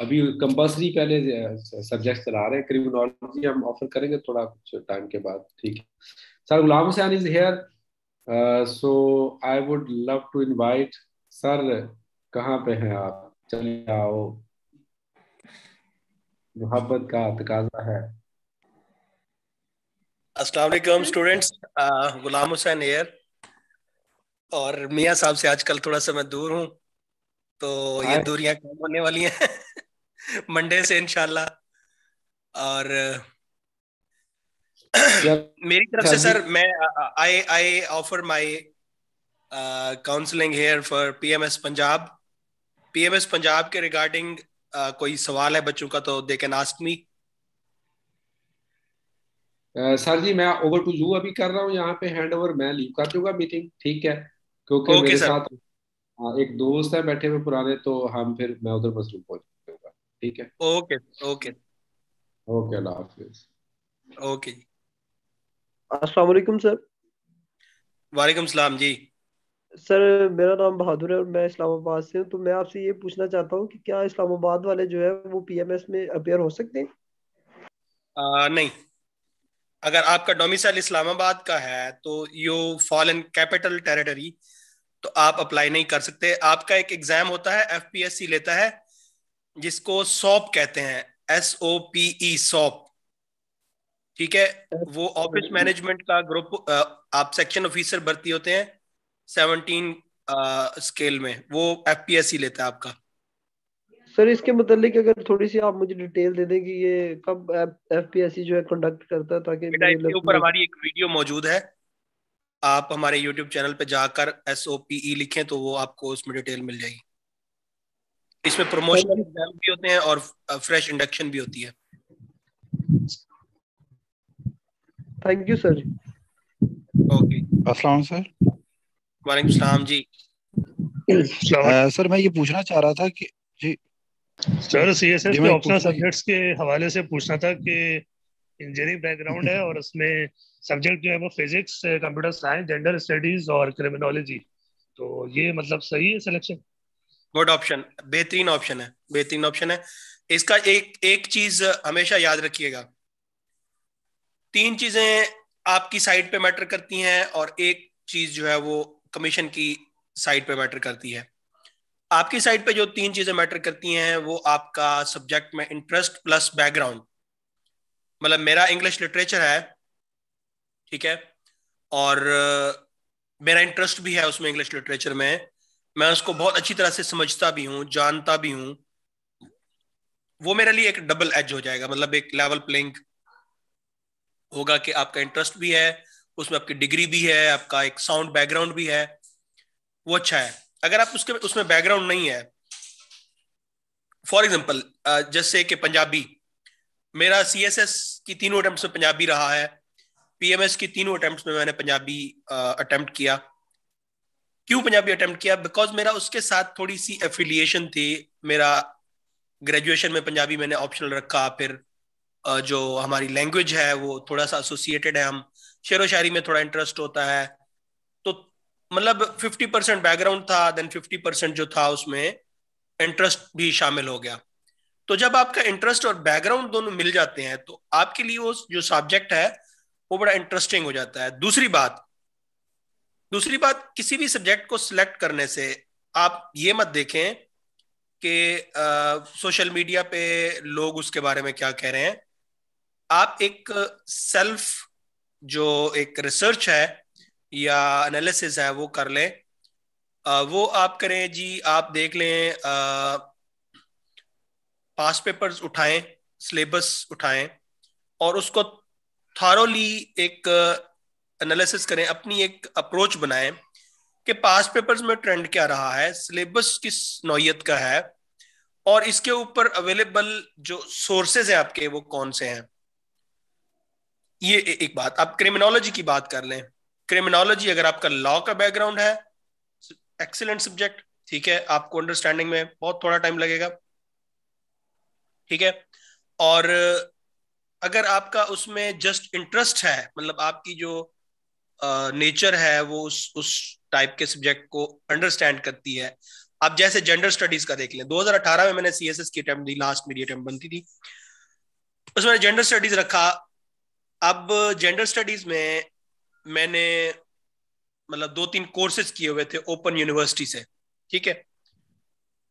अभी कंपल्सरी पहले सब्जेक्ट चला रहे हैं। क्रिमिनोलॉजी हम ऑफ़र करेंगे थोड़ा कुछ टाइम के बाद, ठीक है। Sir Ghulam Hussain is here so I would love to invite sir कहाँ पे हैं आप? चले आओ। मोहब्बत का तकाजा है। अस्सलाम वालेकुम स्टूडेंट्स गुलाम हुसैन एयर और मियाँ साहब से आजकल थोड़ा सा मैं दूर हूँ तो ये दूरियाँ कम होने वाली हैं। मंडे से इनशाला और मेरी तरफ़ से सर मैं I I offer my counselling here for PMS Punjab PMS Punjab के रिगार्डिंग uh, कोई सवाल है बच्चों का तो they can ask me sir जी मैं ओवर टू यू अभी कर रहा हूँ। यहाँ पे हैंड ओवर मैं लीव कर दूँगा मीटिंग ठीक है? क्योंकि मेरे सर. साथ हाँ एक दोस्त है बैठे हुए पुराने तो हम फिर मैं उधर मसरूफ पहुँच जाऊँगा ठीक है? ओके ओके ओके अल्लाह हाफिज ओके अस्सलाम वालेकुम सर वालेकुम सलाम जी सर मेरा नाम बहादुर है और मैं इस्लामाबाद से हूँ। तो मैं आपसे ये पूछना चाहता हूँ कि क्या इस्लामाबाद वाले जो है वो पीएमएस में अपेयर हो सकते हैं? नहीं। अगर आपका डोमिसाइल इस्लामाबाद का है तो you fall in capital territory तो आप अप्लाई नहीं कर सकते। आपका एक एग्ज़ाम होता है एफपीएससी लेता है जिसको सॉप कहते हैं S O P E SOP ठीक है? वो ऑफ़िस मैनेजमेंट का ग्रुप आप सेक्शन ऑफिसर भर्ती होते हैं सेवनटीन स्केल में। वो एफ़ ही लेता है आपका। सर इसके मतलब अगर थोड़ी सी आप मुझे डिटेल दे दें कि ये कब एफ़ जो है कंडक्ट करता है ताकि इसके ऊपर हमारी एक वीडियो मौजूद है। आप हमारे यूट्यूब चैनल पे जाकर एस ओ पी ई लिखें तो वो आपको उसमें डिटेल मिल जाएगी। इसमें प्रमोशनल एग्ज़ाम भी होते हैं और फ्रेश इंडक्शन भी होती है। थैंक यू सर ओके अस्सलाम सर। वालेकुम सलाम जी। सर मैं ये पूछना चाह रहा था कि जी। सर सी एस एस के ऑप्शनल सब्जेक्ट्स के हवाले से पूछना था कि इंजीनियरिंग बैकग्राउंड है और उसमें सब्जेक्ट जो है वो physics computer science gender studies और क्रिमिनोलॉजी तो ये मतलब सही है सिलेक्शन गुड ऑप्शन बेहतरीन ऑप्शन है। बेहतरीन ऑप्शन है। इसका एक एक चीज़ हमेशा याद रखिएगा। तीन चीज़ें आपकी साइड पे मैटर करती हैं और एक चीज़ जो है वो कमीशन की साइड पे मैटर करती है। आपकी साइड पे जो तीन चीज़ें मैटर करती हैं, वो आपका सब्जेक्ट में इंटरेस्ट प्लस बैकग्राउंड मतलब मेरा इंग्लिश लिटरेचर है, ठीक है? और मेरा इंटरेस्ट भी है उसमें इंग्लिश लिटरेचर में। मैं उसको बहुत अच्छी तरह से समझता भी हूँ, जानता भी हूँ। वो मेरे लिए एक डबल एज हो जाएगा। मतलब एक लेवल प्लेइंग होगा कि आपका इंटरेस्ट भी है, उसमें आपकी डिग्री भी है, आपका एक साउंड बैकग्राउंड भी है। वो अच्छा है। अगर आप उसके, उसमें बैकग्राउंड नहीं है फॉर एग्ज़ाम्पल जैसे कि पंजाबी, मेरा सी एस एस की तीनों अटेम्प्ट में पंजाबी रहा है पीएमएस की तीनों अटेम्प्ट में मैंने पंजाबी अटेम्प्ट किया। क्यों पंजाबी अटेम्प्ट किया? बिकॉज़ मेरा उसके साथ थोड़ी सी एफिलिएशन थी, मेरा ग्रेजुएशन में पंजाबी मैंने ऑप्शनल रखा, फिर जो हमारी लैंग्वेज है, वो थोड़ा सा एसोसिएटेड है, हम शेर व शायरी में थोड़ा इंटरेस्ट होता है मतलब फिफ्टी परसेंट बैकग्राउंड था देन फिफ्टी परसेंट जो था उसमें इंटरेस्ट भी शामिल हो गया। तो जब आपका इंटरेस्ट और बैकग्राउंड दोनों मिल जाते हैं तो आपके लिए वो जो सब्जेक्ट है, वो बड़ा इंटरेस्टिंग हो जाता है। दूसरी बात दूसरी बात, किसी भी सब्जेक्ट को सिलेक्ट करने से आप ये मत देखें कि सोशल मीडिया पे लोग उसके बारे में क्या कह रहे हैं। आप एक सेल्फ जो एक रिसर्च है या एनालिसिस है, वो कर लें। वो आप करें जी, आप देख लें पास पेपर्स उठाएँ सिलेबस उठाएँ, और उसको थारोली एक एनालिसिस करें, अपनी एक अप्रोच बनाएँ कि पास पेपर्स में ट्रेंड क्या रहा है सिलेबस किस नौयत का है, और इसके ऊपर अवेलेबल जो सोर्सेज हैं आपके, वो कौन से हैं? ये एक बात, आप क्रिमिनोलॉजी की बात कर लें। क्रिमिनोलॉजी अगर आपका लॉ का बैकग्राउंड है एक्सीलेंट सब्जेक्ट ठीक है, आपको अंडरस्टैंडिंग में बहुत थोड़ा टाइम लगेगा, ठीक है, और अगर आपका उसमें जस्ट इंटरेस्ट है मतलब आपकी जो नेचर है, वो उस उस टाइप के सब्जेक्ट को अंडरस्टैंड करती है, आप जैसे जेंडर स्टडीज़ का देख लें 2018 में मैंने सीएसएस की अटेम्प्ट दी लास्ट मेरी अटेम्प्ट बनती थी, उसमें जेंडर स्टडीज़ रखा, अब जेंडर स्टडीज़ में मैंने मतलब दो तीन कोर्सेज किए हुए थे ओपन यूनिवर्सिटी से, ठीक है?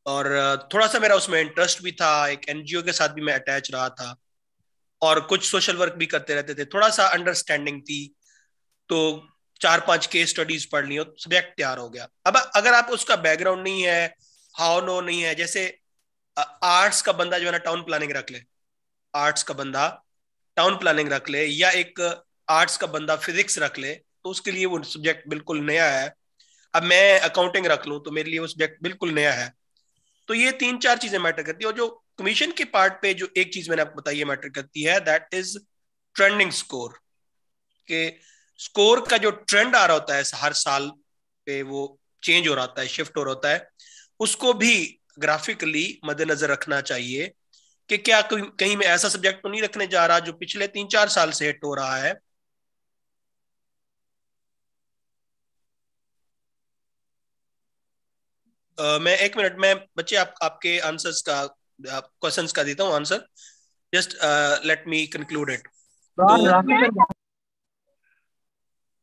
और थोड़ा सा मेरा उसमें इंटरेस्ट भी था, एक एनजीओ के साथ भी मैं अटैच रहा था, और कुछ सोशल वर्क भी करते रहते थे। थोड़ा सा अंडरस्टैंडिंग थी तो चार पाँच केस स्टडीज़ पढ़ ली सब्जेक्ट तैयार हो गया। अब अगर आप उसका बैकग्राउंड नहीं है हाउ नो नहीं है, जैसे आर्ट्स का बंदा जो है ना टाउन प्लानिंग रख ले। आर्ट्स का बंदा टाउन प्लानिंग रख ले, या एक आर्ट्स का बंदा फिजिक्स रख ले तो उसके लिए वो सब्जेक्ट बिल्कुल नया है। अब मैं अकाउंटिंग रख लूँ तो मेरे लिए वो सब्जेक्ट बिल्कुल नया है। तो ये तीन चार चीज़ें मैटर करती है। और जो कमीशन के पार्ट पे जो एक चीज़ मैंने आपको बताई है मैटर करती है दैट इज़ ट्रेंडिंग स्कोर के स्कोर का जो ट्रेंड आ रहा होता है, हर साल पे वो चेंज हो रहा होता है शिफ्ट हो रहा होता है, उसको भी ग्राफिकली मद्देनजर रखना चाहिए कि क्या कहीं मैं ऐसा सब्जेक्ट तो नहीं रखने जा रहा जो पिछले तीन चार साल से हिट हो रहा है। Uh, मैं एक मिनट में बच्चे आप आपके आंसर्स का क्वेश्चंस का देता हूँ answer just let me conclude it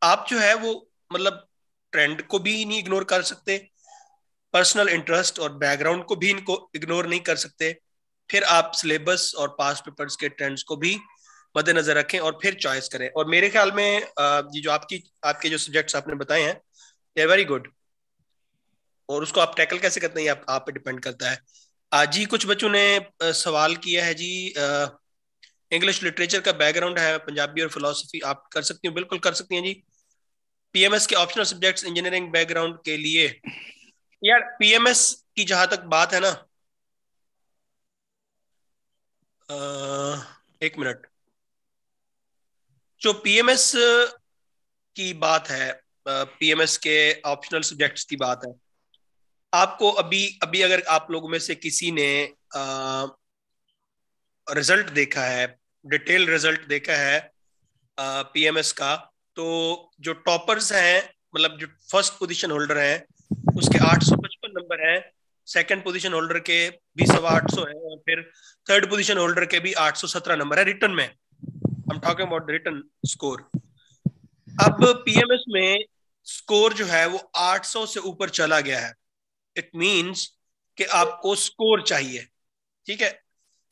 आप जो है वो मतलब ट्रेंड को भी नहीं इग्नोर कर सकते पर्सनल इंटरेस्ट और बैकग्राउंड को भी इनको इग्नोर नहीं कर सकते फिर आप सिलेबस और पास पेपर्स के ट्रेंड्स को भी मद्देनजर रखें और फिर चॉइस करें। और मेरे ख्याल में ये जो आपकी आपके जो सब्जेक्ट्स आपने बताए हैं दे वेरी गुड और उसको आप टैकल कैसे करते हैं? आप आप पे डिपेंड करता है। आज जी, कुछ बच्चों ने सवाल किया है जी इंग्लिश लिटरेचर का बैकग्राउंड है, पंजाबी और फिलोसफी आप कर सकती हैं, बिल्कुल कर सकती हैं जी। पीएमएस के ऑप्शनल सब्जेक्ट्स इंजीनियरिंग बैकग्राउंड के लिए। यार पीएमएस की जहाँ तक बात है ना एक मिनट। जो पीएमएस की बात है पीएमएस के ऑप्शनल सब्जेक्ट्स की बात है आपको अभी अभी अगर आप लोगों में से किसी ने रिज़ल्ट देखा है डिटेल रिज़ल्ट देखा है पीएमएस का तो जो टॉपर्स हैं मतलब जो फ़र्स्ट पोजीशन होल्डर हैं, उसके आठ सौ पचपन नंबर हैं सेकंड पोजीशन होल्डर के भी सवा आठ सौ है, और फिर थर्ड पोजीशन होल्डर के भी आठ सौ सत्रह नंबर है रिटर्न में। हम टॉकिंग अबाउट रिटर्न स्कोर अब पीएमएस में स्कोर जो है वो 800 से ऊपर चला गया है। इट मींस कि आपको स्कोर चाहिए। ठीक है?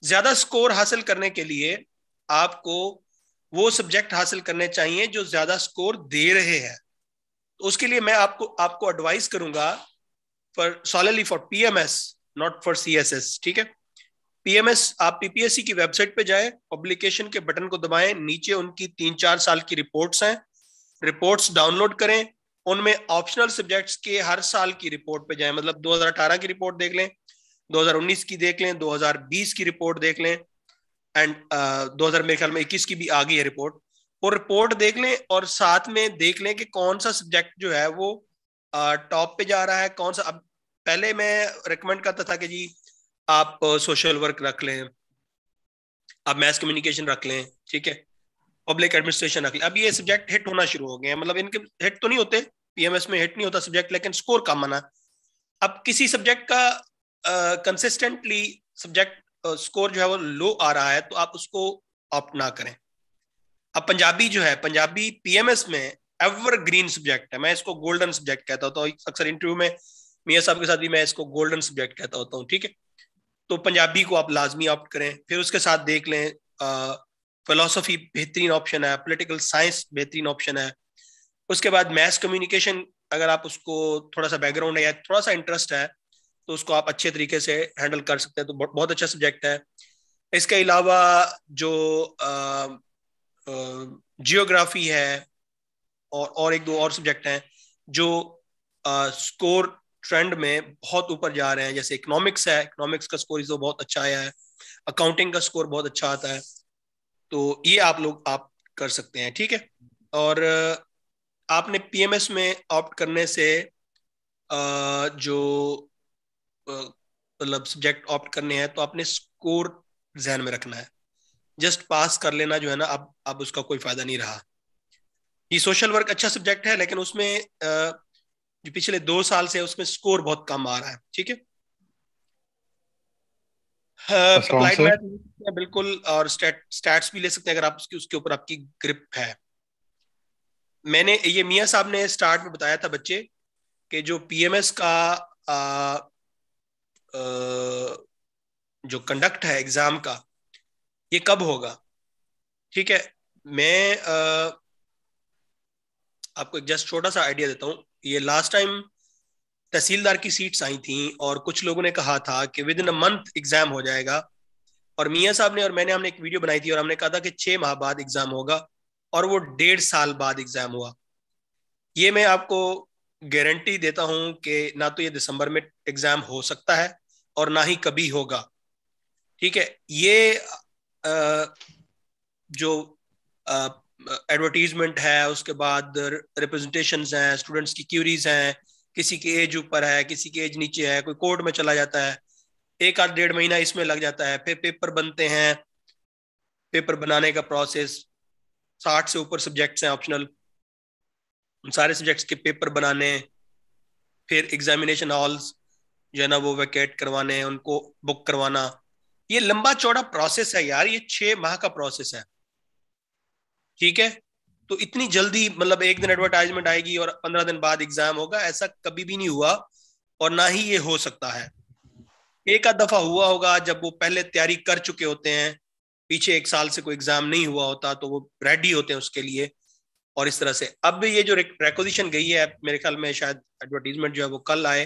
ज़्यादा स्कोर हासिल करने के लिए आपको वो सब्जेक्ट हासिल करने चाहिए जो ज़्यादा स्कोर दे रहे हैं। तो उसके लिए मैं आपको आपको एडवाइस करूँगा for solely for PMS not for CSS ठीक है? पीएमएस आप पीपीएससी की वेबसाइट पे जाए पब्लिकेशन के बटन को दबाएँ, नीचे उनकी तीन चार साल की रिपोर्ट्स हैं। रिपोर्ट्स डाउनलोड करें उनमें ऑप्शनल सब्जेक्ट्स के हर साल की रिपोर्ट पे जाएँ। मतलब 2018 की रिपोर्ट देख लें 2019 की देख लें 2020 की रिपोर्ट देख लें एंड uh, 2000 मेरे ख्याल में इक्कीस की भी आ गई है रिपोर्ट वो रिपोर्ट देख लें और साथ में देख लें कि कौन सा सब्जेक्ट जो है वो टॉप uh, पे जा रहा है कौन सा अब पहले मैं रिकमेंड करता था कि जी आप सोशल uh, वर्क रख लें आप मैथ कम्युनिकेशन रख लें ठीक है? पब्लिक एडमिनिस्ट्रेशन रख लें। अब ये सब्जेक्ट हिट होना शुरू हो गए हैं। मतलब इनके हिट तो नहीं होते पीएमएस में हिट नहीं होता सब्जेक्ट लेकिन स्कोर कम आना। अब किसी सब्जेक्ट का कंसिस्टेंटली सब्जेक्ट स्कोर जो है वो लो आ रहा है तो आप उसको ऑप्ट ना करें। अब पंजाबी जो है, पंजाबी पीएमएस में एवर ग्रीन सब्जेक्ट है। मैं इसको गोल्डन सब्जेक्ट कहता होता हूँ। अक्सर इंटरव्यू में मियाँ साहब के साथ भी मैं इसको गोल्डन सब्जेक्ट कहता होता हूँ, ठीक है? तो पंजाबी को आप लाजमी ऑप्ट करें। फिर उसके साथ देख लें फिलोसफी बेहतरीन ऑप्शन है पोलिटिकल साइंस बेहतरीन ऑप्शन है। उसके बाद मैथ्स कम्युनिकेशन अगर आप उसको थोड़ा सा बैकग्राउंड है या थोड़ा सा इंटरेस्ट है तो उसको आप अच्छे तरीके से हैंडल कर सकते हैं। तो बहुत अच्छा सब्जेक्ट है। इसके अलावा जो जियोग्राफी है, और और एक दो और सब्जेक्ट हैं, जो स्कोर ट्रेंड में बहुत ऊपर जा रहे हैं। जैसे इकोनॉमिक्स है इकोनॉमिक्स का स्कोर तो बहुत अच्छा आया है। अकाउंटिंग का स्कोर बहुत अच्छा आता है। तो ये आप लोग, आप कर सकते हैं, ठीक है? और आपने पीएमएस में ऑप्ट करने से जो मतलब सब्जेक्ट ऑप्ट करने हैं तो आपने स्कोर जहन में रखना है। जस्ट पास कर लेना जो है ना अब अब उसका कोई फ़ायदा नहीं रहा। ये सोशल वर्क अच्छा सब्जेक्ट है लेकिन उसमें जो पिछले दो साल से उसमें स्कोर बहुत कम आ रहा है ठीक है? बिल्कुल और स्टैट स्टैट्स भी ले सकते हैं अगर आप उसके उसके ऊपर आपकी ग्रिप है। मैंने ये मियाँ साहब ने स्टार्ट में बताया था बच्चे कि जो पीएमएस का आ, जो कंडक्ट है एग्ज़ाम का ये कब होगा? ठीक है मैं आ, आपको एक जस्ट छोटा सा आइडिया देता हूँ। ये लास्ट टाइम तहसीलदार की सीट्स आई थी और कुछ लोगों ने कहा था कि within a month exam हो जाएगा। और मियाँ साहब ने और मैंने हमने एक वीडियो बनाई थी और हमने कहा था कि छह माह बाद एग्ज़ाम होगा। और वो डेढ़ साल बाद एग्ज़ाम हुआ। ये मैं आपको गारंटी देता हूँ कि ना तो ये दिसंबर में एग्ज़ाम हो सकता है और ना ही कभी होगा। ठीक है ये आ, जो एडवर्टीजमेंट है उसके बाद रिप्रेजेंटेशन हैं स्टूडेंट्स की क्यूरीज हैं किसी की एज ऊपर है किसी की एज नीचे है कोई कोर्ट में चला जाता है एक आध डेढ़ महीना इसमें लग जाता है फिर पेपर बनते हैं पेपर बनाने का प्रोसेस साठ से ऊपर सब्जेक्ट्स हैं ऑप्शनल उन सारे सब्जेक्ट्स के पेपर बनाने, फिर एग्जामिनेशन हॉल्स जो है ना, वो वैकेट करवाने, उनको बुक करवाना। ये लंबा चौड़ा प्रोसेस है यार, ये छह माह का प्रोसेस है। ठीक है? तो इतनी जल्दी मतलब एक दिन एडवर्टाइजमेंट आएगी और पंद्रह दिन बाद एग्ज़ाम होगा, ऐसा कभी भी नहीं हुआ और ना ही ये हो सकता है। एक आध दफ़ा हुआ होगा, जब वो पहले तैयारी कर चुके होते हैं पीछे एक साल से कोई एग्ज़ाम नहीं हुआ होता तो वो रेडी होते हैं उसके लिए। और इस तरह से। अब ये जो रेकोजिशन गई है मेरे ख्याल में शायद एडवर्टीजमेंट जो है वो कल आए।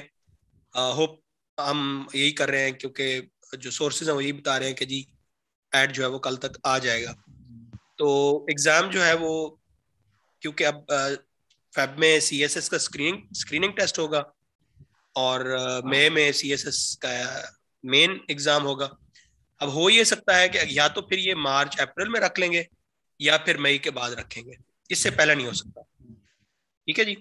होप हम यही कर रहे हैं, क्योंकि जो सोर्सेज हैं वो यही बता रहे हैं कि जी एड जो है वो कल तक आ जाएगा। तो एग्ज़ाम जो है वो, क्योंकि अब फेब में सी एस एस का स्क्रीनिंग स्क्रीनिंग टेस्ट होगा। और मई में सी एस एस का मेन एग्ज़ाम होगा। अब हो ये सकता है कि या तो फिर ये मार्च, अप्रैल में रख लेंगे, या फिर मई के बाद रखेंगे। इससे पहले नहीं हो सकता। ठीक है जी?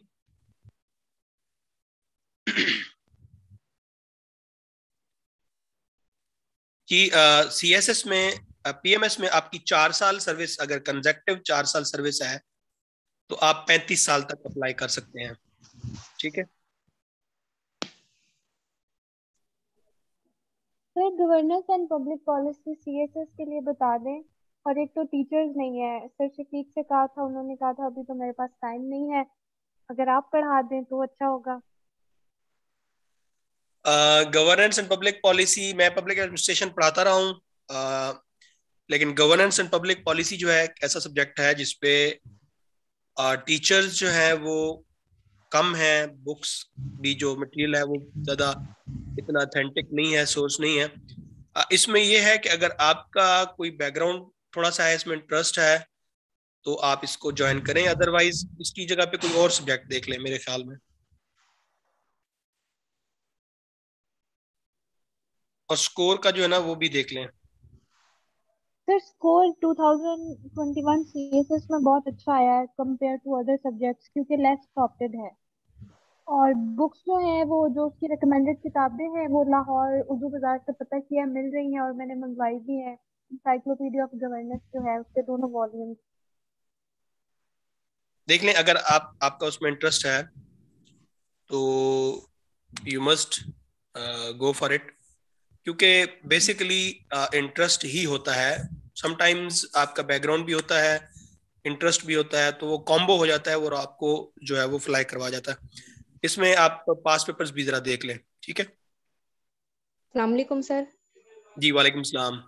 कि सी एस एस में पीएमएस में आपकी चार साल सर्विस, अगर कंजेक्टिव चार साल सर्विस है तो आप पैंतीस साल तक अप्लाई कर सकते हैं। ठीक है? Sir governance and public policy CSS के लिए बता दें और एक तो टीचर्स नहीं है। सर शकीक से कहा था उन्होंने कहा था अभी तो मेरे पास टाइम नहीं है। अगर आप पढ़ा दें तो अच्छा होगा। गवर्नेंस एंड पब्लिक पॉलिसी मैं पब्लिक एडमिनिस्ट्रेशन पढ़ाता रहा हूँ। uh, लेकिन गवर्नेंस एंड पब्लिक पॉलिसी जो है ऐसा सब्जेक्ट है जिसपे टीचर्स uh, जो है वो कम है बुक्स भी जो मटेरियल है वो ज़्यादा इतना अथेंटिक नहीं है सोर्स नहीं है। इसमें यह है कि अगर आपका कोई बैकग्राउंड थोड़ा सा है, इसमें इंटरेस्ट है तो आप इसको ज्वाइन करें। अदरवाइज़ इसकी जगह पे कोई और सब्जेक्ट देख लें मेरे ख्याल में। और स्कोर का जो है ना, वो भी देख लें। सर स्कोर 2021 सीएसएस में बहुत अच्छा आया है कंपेयर टू अदर सब्जेक्ट्स क्योंकि लेस टॉप्टेड है। और बुक्स जो है वो जो उसकी रिकमेंडेड किताबें हैं वो लाहौर उर्दू बाज़ार से पता किया मिल रही हैं और मैंने मंगवाई भी है। इंसाइक्लोपीडिया ऑफ़ गवर्नेंस जो है उसके दोनों वॉल्यूम्स देख लें अगर आप आपका उसमें इंटरेस्ट है तो you must go for it क्योंकि बेसिकली इंटरेस्ट uh, ही होता है समटाइम्स आपका बैकग्राउंड भी होता है इंटरेस्ट भी होता है तो वो कॉम्बो हो जाता है और आपको जो है वो फ्लाई करवा जाता है। इसमें आप पास पेपर्स भी जरा देख लें ठीक है? सलामकुम सर। जी वालेकुम सलाम।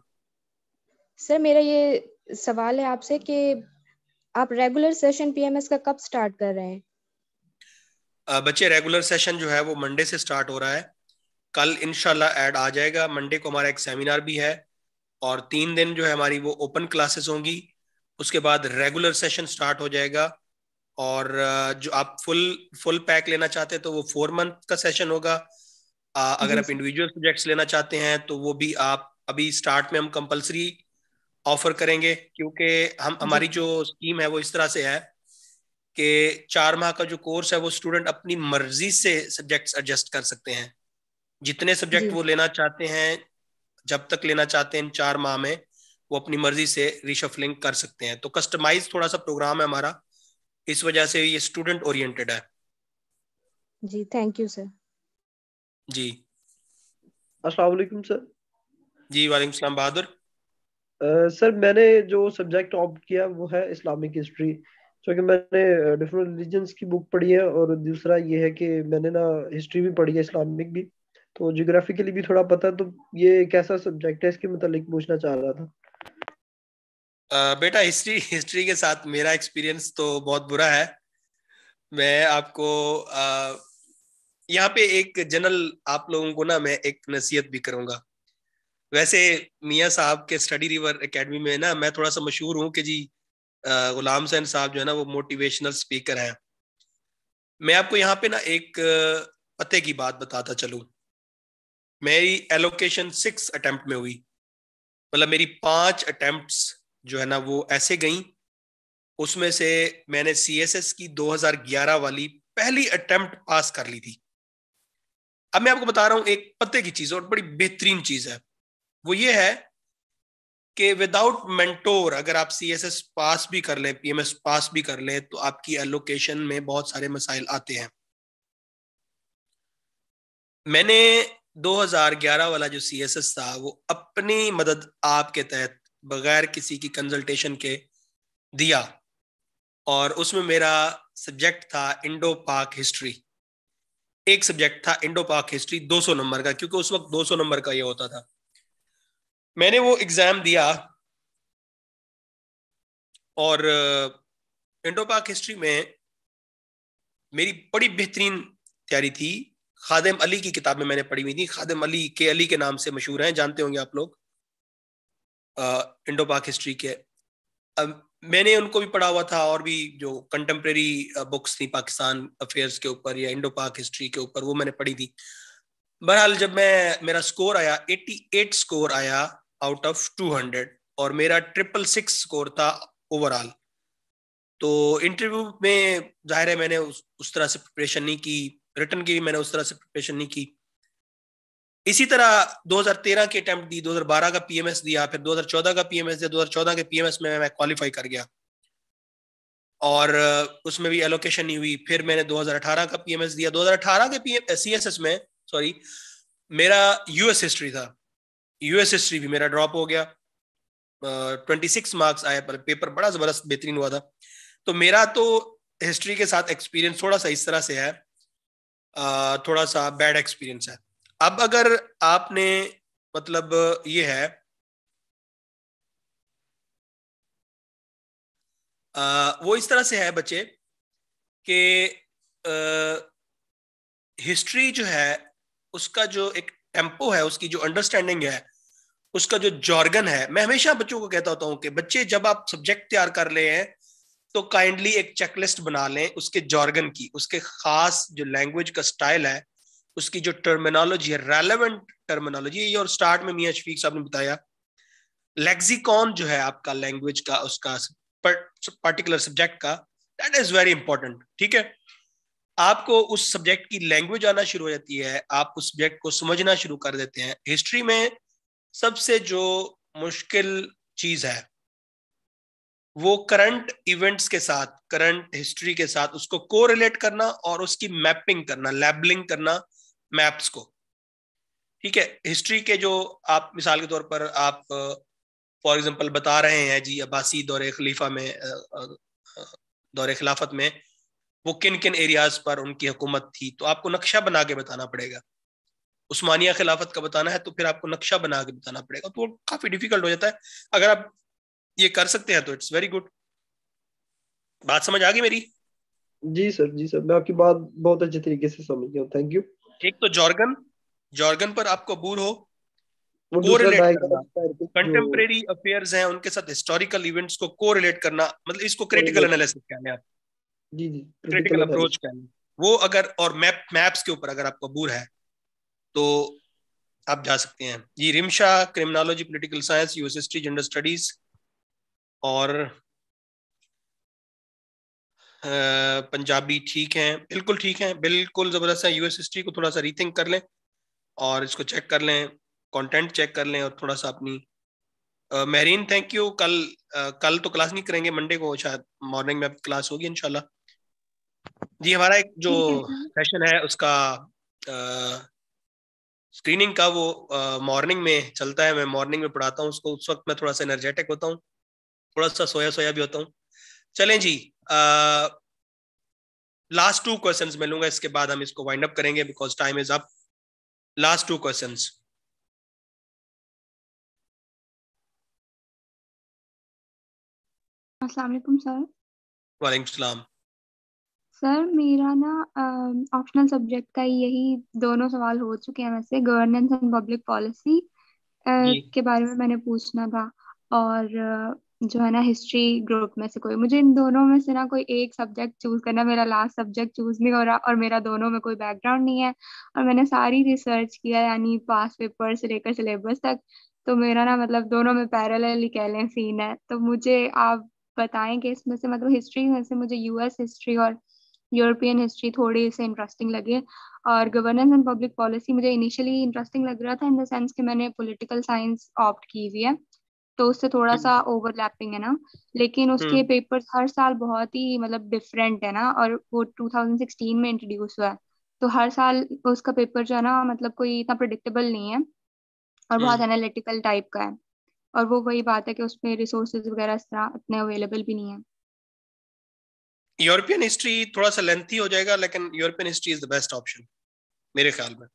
सर मेरा ये सवाल है आपसे कि आप रेगुलर सेशन पीएमएस का कब स्टार्ट कर रहे हैं? बच्चे रेगुलर सेशन जो है वो मंडे से स्टार्ट हो रहा है। कल इनशाला ऐड आ जाएगा। मंडे को हमारा एक सेमिनार भी है। और तीन दिन जो है हमारी वो ओपन क्लासेस होंगी। उसके बाद रेगुलर सेशन स्टार्ट हो जाएगा। और जो आप फुल फुल पैक लेना चाहते हैं तो वो फोर मंथ का सेशन होगा। अगर आप इंडिविजुअल सब्जेक्ट्स लेना चाहते हैं तो वो भी आप अभी स्टार्ट में हम कंपलसरी ऑफ़र करेंगे। क्योंकि हम हमारी जो स्कीम है वो इस तरह से है कि चार माह का जो कोर्स है वो स्टूडेंट अपनी मर्ज़ी से सब्जेक्ट्स एडजस्ट कर सकते हैं। जितने सब्जेक्ट वो लेना चाहते हैं जब तक लेना चाहते हैं इन चार माह में वो अपनी मर्ज़ी से रिशफलिंग कर सकते हैं। तो कस्टमाइज थोड़ा सा प्रोग्राम है हमारा। इस वजह से ये स्टूडेंट ओरिएंटेड है। जी थैंक यू सर जी। अस्सलाम वालेकुम सर जी वालेकुम सलाम बहादुर। सर uh, मैंने जो सब्जेक्ट ऑप्ट किया वो है इस्लामिक हिस्ट्री क्योंकि मैंने डिफरेंट रिलीजन्स की बुक पढ़ी है और दूसरा ये है कि मैंने ना हिस्ट्री भी पढ़ी है इस्लामिक भी। तो जियोग्राफिकली भी थोड़ा पता तो ये कैसा सब्जेक्ट है, इसके मतलब पूछना चाह रहा था। बेटा हिस्ट्री हिस्ट्री के साथ मेरा एक्सपीरियंस तो बहुत बुरा है। मैं आपको यहाँ पे एक जनरल आप लोगों को ना मैं एक नसीहत भी करूँगा। वैसे मियाँ साहब के स्टडी रिवर एकेडमी में ना मैं थोड़ा सा मशहूर हूँ कि जी गुलाम सैन साहब जो है ना वो मोटिवेशनल स्पीकर हैं। मैं आपको यहाँ पे ना एक पते की बात बताता चलूँ। मेरी एलोकेशन सिक्स अटेम्प्ट में हुई। मतलब मेरी पाँच अटेम्प्ट्स जो है ना, वो ऐसे गई। उसमें से मैंने सी एस एस की 2011 वाली पहली अटेम्प्ट पास कर ली थी। अब मैं आपको बता रहा हूँ एक पत्ते की चीज़ और बड़ी बेहतरीन चीज़ है। वो ये है कि विदाउट मेंटोर अगर आप सी एस एस पास भी कर लें पीएमएस पास भी कर लें तो आपकी एलोकेशन में बहुत सारे मसाइल आते हैं। मैंने 2011 वाला जो सीएसएस था, वो अपनी मदद आपके तहत बगैर किसी की कंसल्टेशन के दिया। और उसमें मेरा सब्जेक्ट था इंडो पाक हिस्ट्री एक सब्जेक्ट था इंडो पाक हिस्ट्री 200 नंबर का, क्योंकि उस वक्त 200 नंबर का ये होता था। मैंने वो एग्ज़ाम दिया और इंडो पाक हिस्ट्री में मेरी बड़ी बेहतरीन तैयारी थी। खादिम अली की किताबें मैंने पढ़ी हुई थी। खादिम अली के अली के नाम से मशहूर हैं जानते होंगे आप लोग। इंडो पाक हिस्ट्री के। अब मैंने उनको भी पढ़ा हुआ था और भी जो कंटेम्प्रेरी बुक्स थी पाकिस्तान अफेयर्स के ऊपर या इंडो पाक हिस्ट्री के ऊपर वो मैंने पढ़ी थी। बहरहाल जब मैं मेरा स्कोर आया 88 स्कोर आया आउट ऑफ़ 200 और मेरा ट्रिपल सिक्स स्कोर था ओवरऑल तो इंटरव्यू में ज़ाहिर है मैंने उस, उस तरह से प्रिपरेशन नहीं की। रिटर्न की भी मैंने उस तरह से प्रिपरेशन नहीं की। इसी तरह 2013 की अटेम्प्ट दी 2012 का पीएमएस दिया, फिर 2014 का पीएमएस दिया 2014 के पीएमएस में मैं क्वालिफाई कर गया। और उसमें भी एलोकेशन नहीं हुई। फिर मैंने 2018 का पीएमएस दिया। 2018 के पीएम सीएसएस में सॉरी मेरा यूएस हिस्ट्री था। यूएस हिस्ट्री भी मेरा ड्रॉप हो गया। ट्वेंटी सिक्स मार्क्स आए, पर पेपर बड़ा ज़बरदस्त बेहतरीन हुआ था। तो मेरा तो हिस्ट्री के साथ एक्सपीरियंस थोड़ा सा इस तरह से है। थोड़ा सा बैड एक्सपीरियंस है। अब अगर आपने मतलब ये है आ, वो इस तरह से है बच्चे कि हिस्ट्री जो है उसका जो एक टेंपो है उसकी जो अंडरस्टैंडिंग है उसका जो जॉर्गन है मैं हमेशा बच्चों को कहता होता हूँ कि बच्चे जब आप सब्जेक्ट तैयार कर ले हैं तो काइंडली एक चेकलिस्ट बना लें उसके जॉर्गन की, उसके खास जो लैंग्वेज का स्टाइल है, उसकी जो टर्मिनोलॉजी है रेलेवेंट टर्मिनोलॉजी और स्टार्ट में मियाँ शफीक साहब ने बताया। लेक्सिकॉन जो है आपका लैंग्वेज का, उसका पर्टिकुलर सब्जेक्ट का दैट इज़ वेरी इंपॉर्टेंट ठीक है? आपको उस सब्जेक्ट की लैंग्वेज आना शुरू हो जाती है, आप उस सब्जेक्ट को समझना शुरू कर देते हैं। हिस्ट्री में सबसे जो मुश्किल चीज़ है वो करंट इवेंट्स के साथ करंट हिस्ट्री के साथ उसको को रिलेट करना और उसकी मैपिंग करना लेबलिंग करना मैप्स को। ठीक है? हिस्ट्री के जो आप मिसाल के तौर पर आप फॉर एग्जांपल बता रहे हैं जी अब्बासी दौरे खलीफा में दौरे खिलाफत में, वो किन किन एरियाज़ पर उनकी हुकूमत थी? तो आपको नक्शा बना के बताना पड़ेगा। उस्मानिया खिलाफत का बताना है तो फिर आपको नक्शा बना के बताना पड़ेगा। तो वो काफ़ी डिफ़िकल्ट हो जाता है। अगर आप ये कर सकते हैं तो इट्स वेरी गुड बात समझ आ गई मेरी? जी सर जी सर मैं आपकी बात बहुत अच्छे तरीके से समझ गया थैंक यू एक तो जॉर्गन जॉर्गन पर आपको अबूर हो? कंटेम्प्रेरी अफेयर्स हैं उनके साथ हिस्टोरिकल इवेंट्स को कोरिलेट करना मतलब इसको क्रिटिकल एनालिसिस कहते हैं आप। जी जी क्रिटिकल अप्रोच कहते हैं वो अगर और मैप मैप्स के ऊपर अगर आपको अबूर है तो आप जा सकते हैं। जी Rimsha criminology political science US history gender studies और पंजाबी ठीक है। बिल्कुल ठीक है। बिल्कुल ज़बरदस्त है। यूएस हिस्ट्री को थोड़ा सा रीथिंक कर लें और इसको चेक कर लें कंटेंट चेक कर लें और थोड़ा सा अपनी मेहरीन थैंक यू कल कल तो क्लास नहीं करेंगे मंडे को शायद मॉर्निंग में क्लास होगी इनशाला जी हमारा एक जो सेशन है उसका स्क्रीनिंग का वो मॉर्निंग में चलता है। मैं मॉर्निंग में पढ़ाता हूँ उसको उस वक्त मैं थोड़ा सा एनर्जेटिक होता हूँ। थोड़ा सा सोया सोया भी होता हूँ। चलें जी लास्ट टू क्वेश्चन मैं लूँगा इसके बाद हम इसको वाइंड अप करेंगे because time is up last two questions अस्सलाम वालेकुम सर। वालेकुम सलाम। सर मेरा ना ऑप्शनल सब्जेक्ट का यही दोनों सवाल हो चुके हैं वैसे गवर्नेंस एंड पब्लिक पॉलिसी के बारे में मैंने पूछना था और जो है ना हिस्ट्री ग्रुप में से कोई, मुझे इन दोनों में से ना कोई एक सब्जेक्ट चूज़ करना, मेरा लास्ट सब्जेक्ट चूज़ नहीं हो रहा और मेरा दोनों में कोई बैकग्राउंड नहीं है और मैंने सारी रिसर्च किया यानी पास पेपर से लेकर सिलेबस तक। तो मेरा ना मतलब दोनों में पैरेलल ही कह लें सीन है। तो मुझे आप बताएँ कि इसमें से मतलब हिस्ट्री में से मुझे यूएस हिस्ट्री और यूरोपियन हिस्ट्री थोड़ी से इंटरेस्टिंग लगे और गवर्नेंस एंड पब्लिक पॉलिसी मुझे इनिशियली इंटरेस्टिंग लग रहा था इन द सेंस कि मैंने पॉलिटिकल साइंस ऑप्ट की हुई है। तो उससे थोड़ा सा ओवरलैपिंग है ना। लेकिन उसके पेपर्स हर साल बहुत ही मतलब डिफरेंट है ना और वो 2016 में इंट्रोड्यूस हुआ है। तो हर साल उसका पेपर जो है ना मतलब कोई इतना प्रिडिक्टेबल नहीं है और बहुत एनालिटिकल टाइप का है। और वो वही बात है कि उसमें रिसोर्सेज वगैरह इस तरह इतने अवेलेबल भी नहीं है। यूरोपियन हिस्ट्री थोड़ा सा लेंथी हो जाएगा लेकिन European history is the best option मेरे ख्याल में।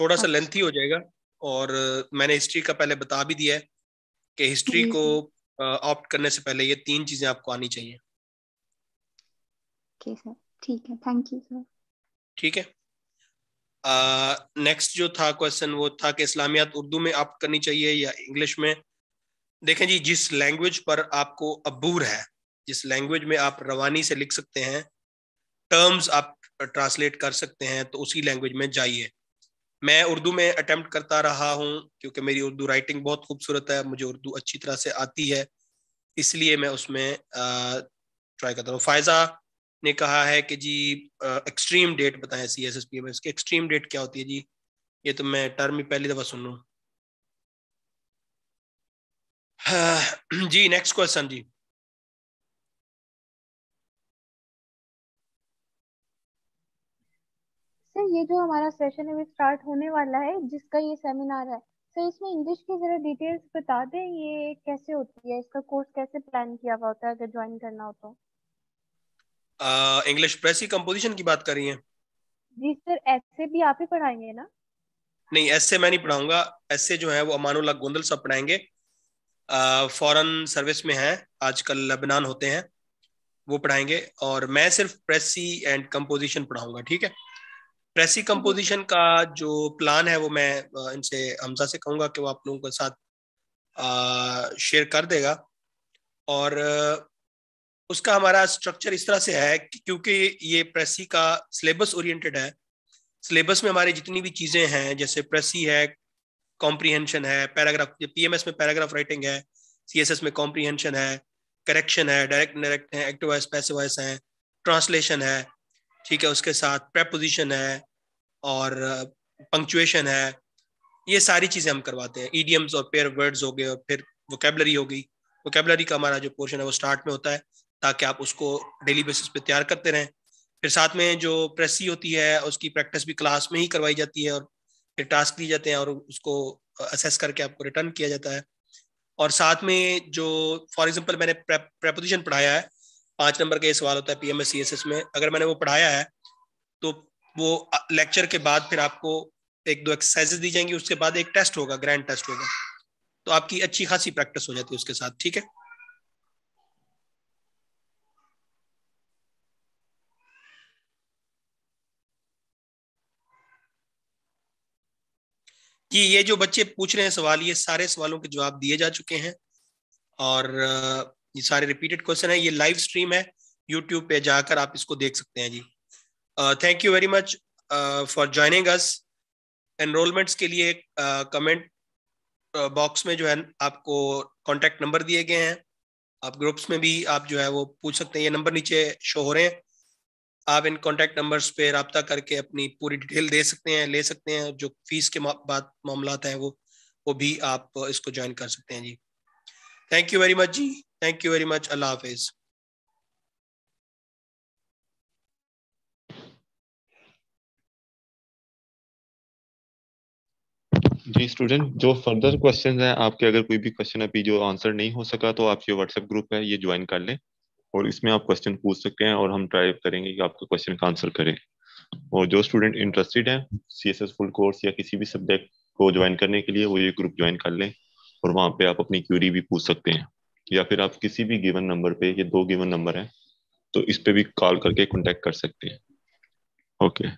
थोड़ा सा लेंथी हो जाएगा। और मैंने हिस्ट्री का पहले बता भी दिया है कि हिस्ट्री को ऑप्ट करने से पहले ये तीन चीज़ें आपको आनी चाहिए। सर ठीक है. थैंक यू सर ठीक है? नेक्स्ट जो था क्वेश्चन वो था कि इस्लामियात उर्दू में ऑप्ट करनी चाहिए या इंग्लिश में? देखें जी जिस लैंग्वेज पर आपको अबूर है जिस लैंग्वेज में आप रवानी से लिख सकते हैं टर्म्स आप ट्रांसलेट कर सकते हैं तो उसी लैंग्वेज में जाइए। मैं उर्दू में अटेम्प्ट करता रहा हूँ, क्योंकि मेरी उर्दू राइटिंग बहुत खूबसूरत है, मुझे उर्दू अच्छी तरह से आती है, इसलिए मैं उसमें ट्राई करता हूँ। फायजा ने कहा है कि जी एक्सट्रीम डेट बताएँ सी एस एस पी में, इसकी एक्सट्रीम डेट क्या होती है जी? ये तो मैं टर्म ही पहली दफ़ा सुन रहा हूँ। जी नेक्स्ट क्वेश्चन जी। सर ये जो हमारा सेशन अभी स्टार्ट होने वाला है जिसका ये सेमिनार है सर इसमें इंग्लिश की जरा डिटेल्स बता दें ये कैसे होती है इसका कोर्स कैसे प्लान किया हुआ होता है अगर ज्वाइन करना हो तो? इंग्लिश प्रेसी कंपोजिशन की बात कर रही हैं। जी सर ऐसे भी आप ही पढ़ाएँगे ना? नहीं ऐसे मैं नहीं पढ़ाऊँगा। ऐसे जो है वो अमानुल्लाह गोंदल सब पढ़ाएँगे। फॉरेन सर्विस में है आजकल लेबनान होते हैं वो पढ़ाएँगे। और मैं सिर्फ़ प्रेसी एंड कंपोजिशन पढ़ाऊँगा ठीक है? प्रेसी कंपोजिशन का जो प्लान है वो मैं इनसे हमजा से कहूँगा कि वो आप लोगों के साथ शेयर कर देगा। और उसका हमारा स्ट्रक्चर इस तरह से है कि क्योंकि ये प्रेसी का सिलेबस ओरिएंटेड है सिलेबस में हमारी जितनी भी चीज़ें हैं जैसे प्रेसी है कॉम्प्रीहेंशन है पैराग्राफ पीएमएस में पैराग्राफ राइटिंग है सीएसएस में कॉम्प्रीहेंशन है करेक्शन है डायरेक्ट डायरेक्ट है एक्टिव वॉइस पैसिव वॉइस है ट्रांसलेशन है ठीक है, उसके साथ प्रेपोजिशन है और पंक्चुएशन है, ये सारी चीज़ें हम करवाते हैं। ईडियम्स और पेयर वर्ड्स हो गए और फिर वोकेबलरी हो गई। वोकेबलरी का हमारा जो पोर्शन है वो स्टार्ट में होता है, ताकि आप उसको डेली बेसिस पे तैयार करते रहें। फिर साथ में जो प्रेसी होती है, उसकी प्रैक्टिस भी क्लास में ही करवाई जाती है और फिर टास्क दिए जाते हैं और उसको असेस करके आपको रिटर्न किया जाता है। और साथ में जो फॉर एग्ज़ाम्पल मैंने प्रेपोजिशन पढ़ाया है पाँच नंबर का ये सवाल होता है P M S C S S में। अगर मैंने वो पढ़ाया है तो वो लेक्चर के बाद फिर आपको एक दो एक्सरसाइजेस दी जाएँगी, उसके बाद एक टेस्ट होगा ग्रैंड टेस्ट होगा। तो आपकी अच्छी खासी प्रैक्टिस हो जाती है उसके साथ, ठीक है? कि ये जो बच्चे पूछ रहे हैं सवाल, ये सारे सवालों के जवाब दिए जा चुके हैं। और ये सारे रिपीटेड क्वेश्चन है ये लाइव स्ट्रीम है यूट्यूब पे जाकर आप इसको देख सकते हैं जी। Thank you very much for joining us enrolments के लिए कमेंट uh, बॉक्स में जो है आपको कॉन्टेक्ट नंबर दिए गए हैं। आप ग्रुप्स में भी आप जो है वो पूछ सकते हैं ये नंबर नीचे शो हो रहे हैं। आप इन कॉन्टेक्ट नंबर्स पे रबता करके अपनी पूरी डिटेल दे सकते हैं ले सकते हैं जो फ़ीस के बात मामला हैं वो वो भी आप इसको ज्वाइन कर सकते हैं जी। थैंक यू वेरी मच जी। थैंक यू वेरी मच अल्लाह हाफिज जी स्टूडेंट जो फर्दर क्वेश्चन हैं, आपके अगर कोई भी क्वेश्चन अभी जो आंसर नहीं हो सका तो आप ये व्हाट्सएप ग्रुप है, ये ज्वाइन कर लें और इसमें आप क्वेश्चन पूछ सकते हैं और हम ट्राई करेंगे कि आपका क्वेश्चन का आंसर करें। और जो स्टूडेंट इंटरेस्टेड हैं C S S full course या किसी भी सब्जेक्ट को ज्वाइन करने के लिए, वो ये ग्रुप ज्वाइन कर लें और वहाँ पे आप अपनी क्यूरी भी पूछ सकते हैं। या फिर आप किसी भी गिवन नंबर पे, ये दो गिवन नंबर है तो इस पे भी कॉल करके कॉन्टेक्ट कर सकते हैं ओके okay.